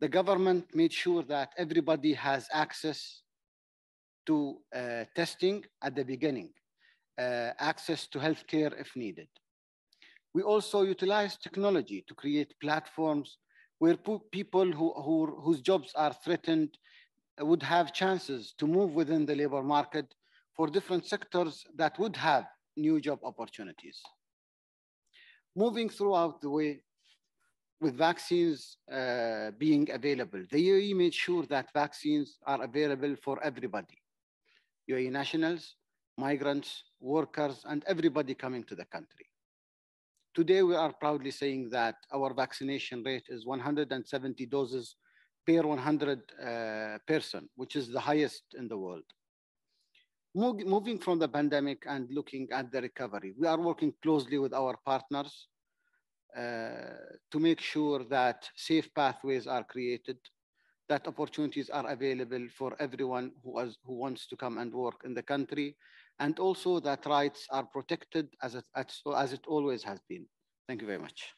[SPEAKER 11] the government made sure that everybody has access to uh, testing at the beginning, uh, access to healthcare if needed. We also utilize technology to create platforms where people who, who, whose jobs are threatened would have chances to move within the labor market for different sectors that would have new job opportunities. Moving throughout the way with vaccines uh, being available, the UAE made sure that vaccines are available for everybody. UAE nationals, migrants, workers, and everybody coming to the country. Today, we are proudly saying that our vaccination rate is 170 doses per 100 uh, person, which is the highest in the world. Moving from the pandemic and looking at the recovery, we are working closely with our partners uh, to make sure that safe pathways are created, that opportunities are available for everyone who, has, who wants to come and work in the country, and also that rights are protected as it, as it always has been. Thank you very much.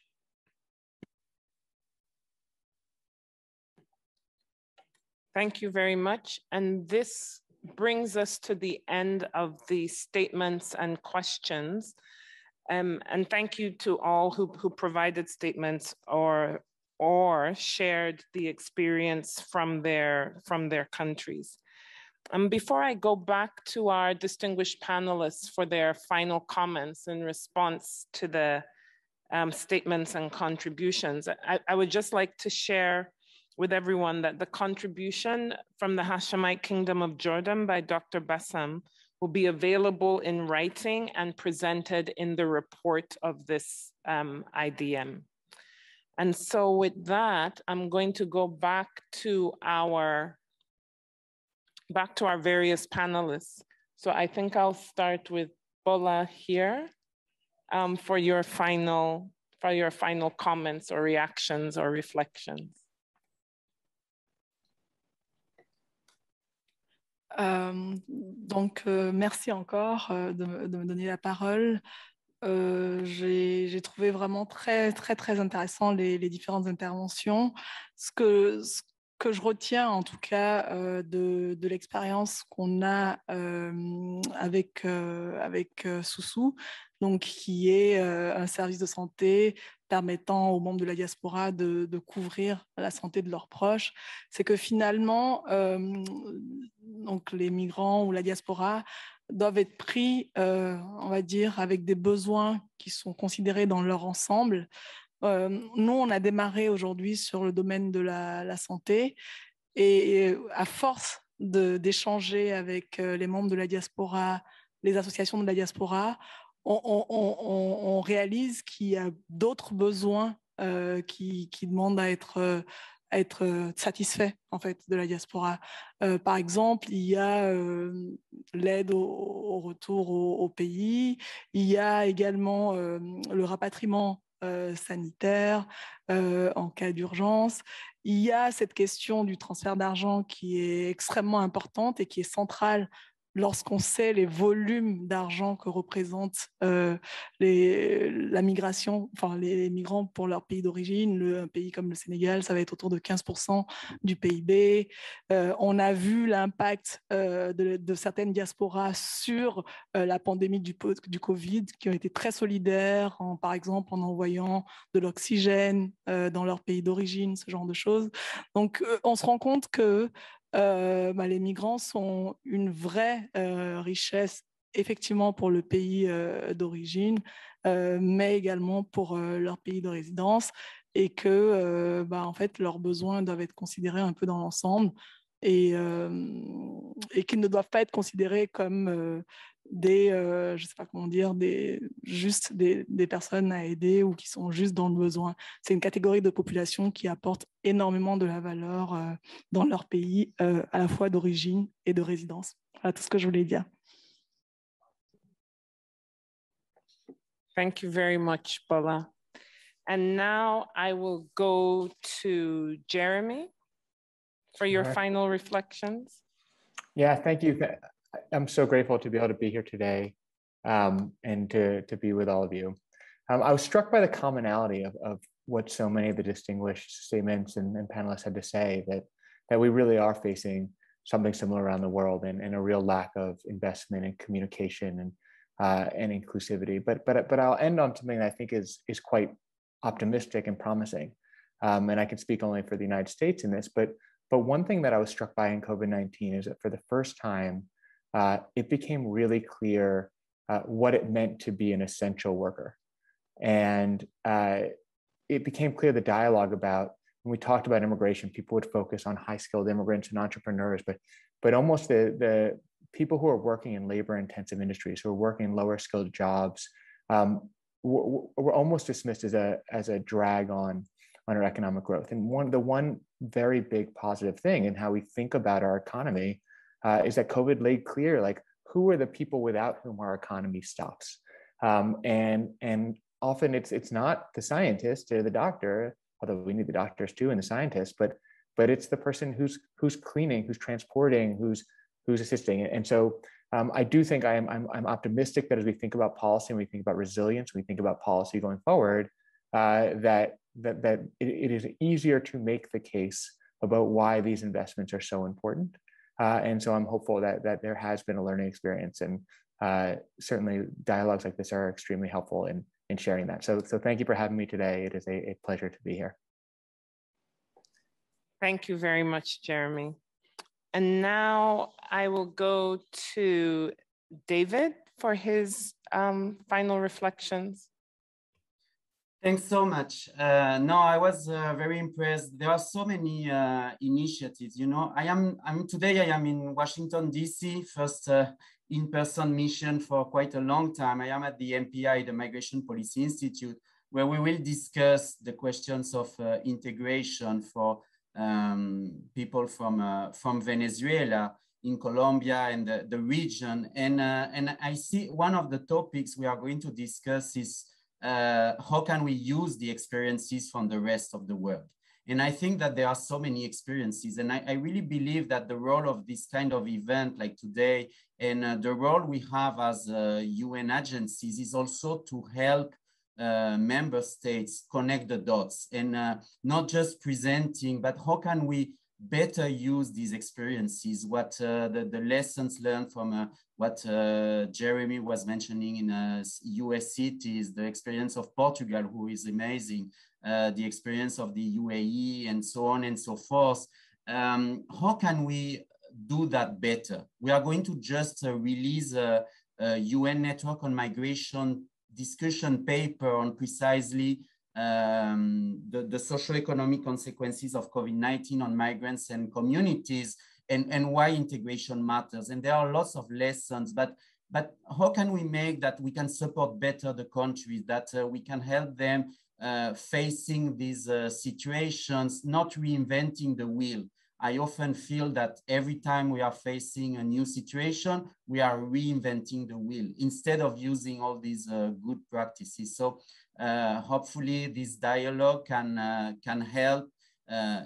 [SPEAKER 1] Thank you very much. And this brings us to the end of the statements and questions. Um, and thank you to all who, who provided statements or, or shared the experience from their, from their countries. And um, before I go back to our distinguished panelists for their final comments in response to the um, statements and contributions, I, I, would just like to share with everyone that the contribution from the Hashemite Kingdom of Jordan by Dr. Basem will be available in writing and presented in the report of this um, IDM. And so with that, I'm going to go back to our back to our various panelists. So I think I'll start with Bola here um, for your final for your final comments or reactions or reflections.
[SPEAKER 3] Euh, donc, euh, merci encore euh, de, me donner la parole. J'ai trouvé vraiment très, très, très intéressant les, différentes interventions. Ce que, je retiens en tout cas de, l'expérience qu'on a avec, euh, Soussou, donc qui est un service de santé permettant aux membres de la diaspora de, couvrir la santé de leurs proches, c'est que finalement, donc les migrants ou la diaspora doivent être pris, on va dire, avec des besoins qui sont considérés dans leur ensemble, euh, nous, on a démarré aujourd'hui sur le domaine de la, santé et, à force d'échanger avec euh, les membres de la diaspora, les associations de la diaspora, on, réalise qu'il y a d'autres besoins euh, qui, demandent à être, être satisfaits en fait de la diaspora. par exemple, il y a l'aide au, retour au, pays, il y a également le rapatriement euh, sanitaire, euh, en cas d'urgence. Il y a cette question du transfert d'argent qui est extrêmement importante et qui est centrale lorsqu'on sait les volumes d'argent que représente euh, les, la migration, enfin les migrants pour leur pays d'origine, un pays comme le Sénégal, ça va être autour de 15% du PIB. Euh, on a vu l'impact euh, de, certaines diasporas sur la pandémie du, Covid, qui ont été très solidaires, par exemple en envoyant de l'oxygène dans leur pays d'origine, ce genre de choses. Donc on se rend compte que euh, bah, les migrants sont une vraie euh, richesse effectivement pour le pays euh, d'origine, mais également pour leur pays de résidence et que bah, en fait leurs besoins doivent être considérés un peu dans l'ensemble et, et qu'ils ne doivent pas être considérés comme des, euh, je sais pas comment dire, des, juste des, des, personnes à aider ou qui sont juste dans le besoin. C'est une catégorie de population qui apporte énormément de la valeur euh, dans leur pays, euh, à la fois d'origine et de résidence. Voilà tout ce que je voulais dire.
[SPEAKER 1] Thank you very much, Paula. And now I will go to Jeremy for your right. final reflections.
[SPEAKER 4] Yeah, thank you. I'm so grateful to be able to be here today um, and to, to be with all of you. Um, I was struck by the commonality of, of what so many of the distinguished statements and, and, panelists had to say that, that we really are facing something similar around the world and, and a real lack of investment and communication and, uh, and inclusivity. But, but, but I'll end on something that I think is, is quite optimistic and promising. Um, and I can speak only for the United States in this, but, but one thing that I was struck by in COVID-19 is that for the first time, uh, it became really clear uh, what it meant to be an essential worker. And uh, it became clear the dialogue about when we talked about immigration, people would focus on high skilled immigrants and entrepreneurs, but but almost the the people who are working in labor intensive industries, who are working in lower skilled jobs, um, were, were almost dismissed as a as a drag on on our economic growth. And one the one very big positive thing in how we think about our economy uh, is that COVID laid clear like who are the people without whom our economy stops, um, and and often it's it's not the scientist or the doctor, although we need the doctors too and the scientists, but but it's the person who's who's cleaning, who's transporting, who's who's assisting, and so. Um, I do think I am I'm, I'm optimistic that as we think about policy and we think about resilience, we think about policy going forward, uh, that that that it, it is easier to make the case about why these investments are so important. Uh, and so I'm hopeful that, that there has been a learning experience and uh, certainly dialogues like this are extremely helpful in, in sharing that. So, so thank you for having me today. It is a, a pleasure to be here.
[SPEAKER 1] Thank you very much, Jeremy. And now I will go to David for his um, final reflections.
[SPEAKER 5] Thanks so much. Uh, no, I was uh, very impressed. There are so many uh, initiatives. You know, I am. I'm today. I am in Washington D.C. First uh, in-person mission for quite a long time. I am at the MPI, the Migration Policy Institute, where we will discuss the questions of uh, integration for um, people from uh, from Venezuela in Colombia and the, the region. And and I see one of the topics we are going to discuss is uh, how can we use the experiences from the rest of the world? And I think that there are so many experiences. And I, I really believe that the role of this kind of event like today and uh, the role we have as uh, UN agencies is also to help uh, member states connect the dots and uh, not just presenting, but how can we better use these experiences, what uh, the, the lessons learned from uh, what uh, Jeremy was mentioning in US cities, the experience of Portugal, who is amazing, the experience of the UAE and so on and so forth. Um, how can we do that better? We are going to just release a, a UN network on migration discussion paper on precisely um, the, the socio-economic consequences of COVID-19 on migrants and communities and, and why integration matters. And there are lots of lessons, but, but how can we make that we can support better the countries, that uh, we can help them uh, facing these uh, situations, not reinventing the wheel. I often feel that every time we are facing a new situation, we are reinventing the wheel instead of using all these uh, good practices. So uh, hopefully this dialogue can, uh, can help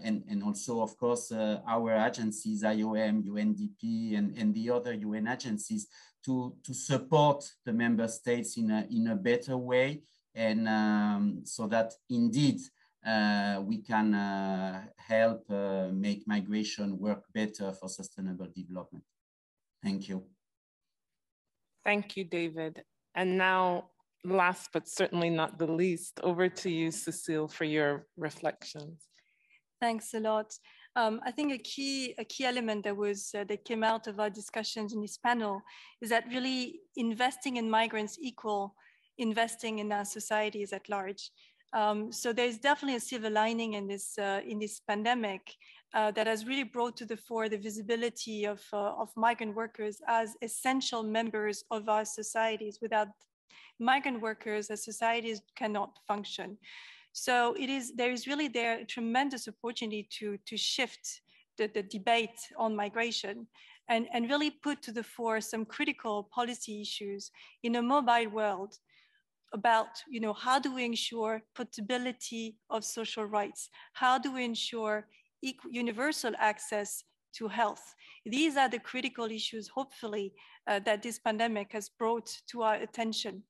[SPEAKER 5] and, and also, of course, uh, our agencies, IOM, UNDP, and, and the other UN agencies to, to support the member states in a, in a better way. And um, so that indeed uh, we can uh, help make migration work better for sustainable development. Thank you.
[SPEAKER 1] Thank you, David. And now last but certainly not the least, over to you, Cecile, for your reflections.
[SPEAKER 6] Thanks a lot. Um, I think a key, a key element that was uh, that came out of our discussions in this panel is that really investing in migrants equal investing in our societies at large. Um, so there's definitely a silver lining in this uh, in this pandemic uh, that has really brought to the fore the visibility of, uh, of migrant workers as essential members of our societies. Without migrant workers, our societies cannot function. So it is there is really there a tremendous opportunity to to shift the, the debate on migration and, and really put to the fore some critical policy issues in a mobile world about you know how do we ensure portability of social rights? How do we ensure universal access to health? These are the critical issues hopefully uh, that this pandemic has brought to our attention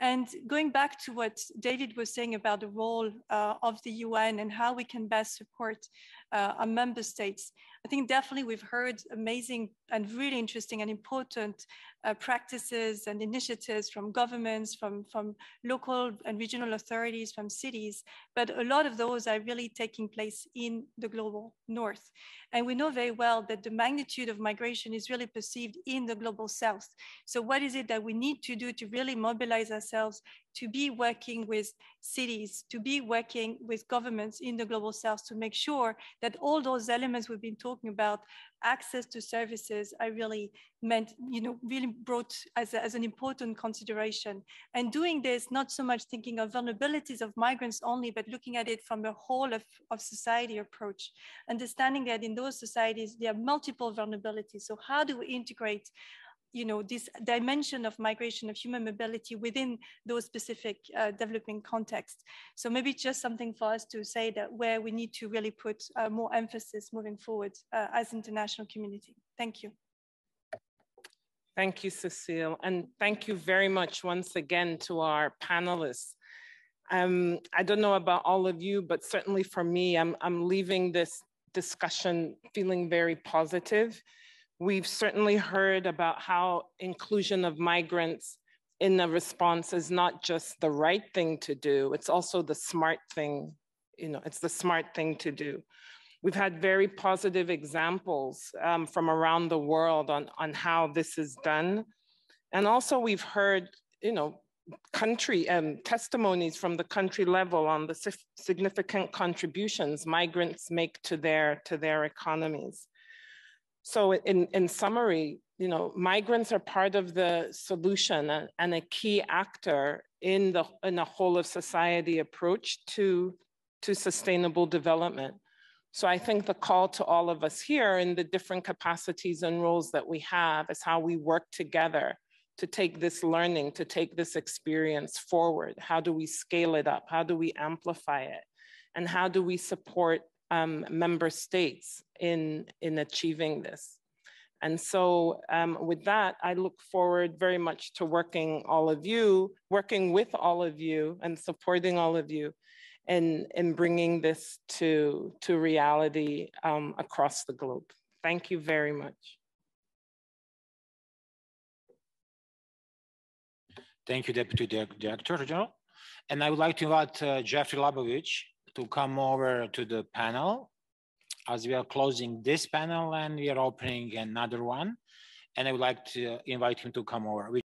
[SPEAKER 6] and going back to what David was saying about the role uh, of the UN and how we can best support uh, our member states, I think definitely we've heard amazing and really interesting and important uh, practices and initiatives from governments, from, from local and regional authorities, from cities, but a lot of those are really taking place in the global north. And we know very well that the magnitude of migration is really perceived in the global south. So what is it that we need to do to really mobilize ourselves to be working with cities, to be working with governments in the global south to make sure that all those elements we've been talking about, access to services are really meant, you know, really brought as, a, as an important consideration. And doing this, not so much thinking of vulnerabilities of migrants only, but looking at it from a whole of, of society approach, understanding that in those societies, there are multiple vulnerabilities. So how do we integrate you know, this dimension of migration of human mobility within those specific uh, developing contexts. So maybe just something for us to say that where we need to really put uh, more emphasis moving forward uh, as international community. Thank you.
[SPEAKER 1] Thank you, Cecile. And thank you very much once again to our panelists. Um, I don't know about all of you, but certainly for me, I'm, I'm leaving this discussion feeling very positive We've certainly heard about how inclusion of migrants in the response is not just the right thing to do, it's also the smart thing, you know, it's the smart thing to do. We've had very positive examples um, from around the world on, on how this is done. And also we've heard, you know, country um, testimonies from the country level on the significant contributions migrants make to their, to their economies. So in, in summary, you know, migrants are part of the solution and, and a key actor in the in a whole of society approach to, to sustainable development. So I think the call to all of us here in the different capacities and roles that we have is how we work together to take this learning, to take this experience forward. How do we scale it up? How do we amplify it? And how do we support um, member states in, in achieving this. And so um, with that, I look forward very much to working all of you, working with all of you and supporting all of you in, in bringing this to, to reality um, across the globe. Thank you very much.
[SPEAKER 2] Thank you, Deputy Director General. And I would like to invite uh, Jeffrey Labovitz to come over to the panel as we are closing this panel and we are opening another one. And I would like to invite him to come over.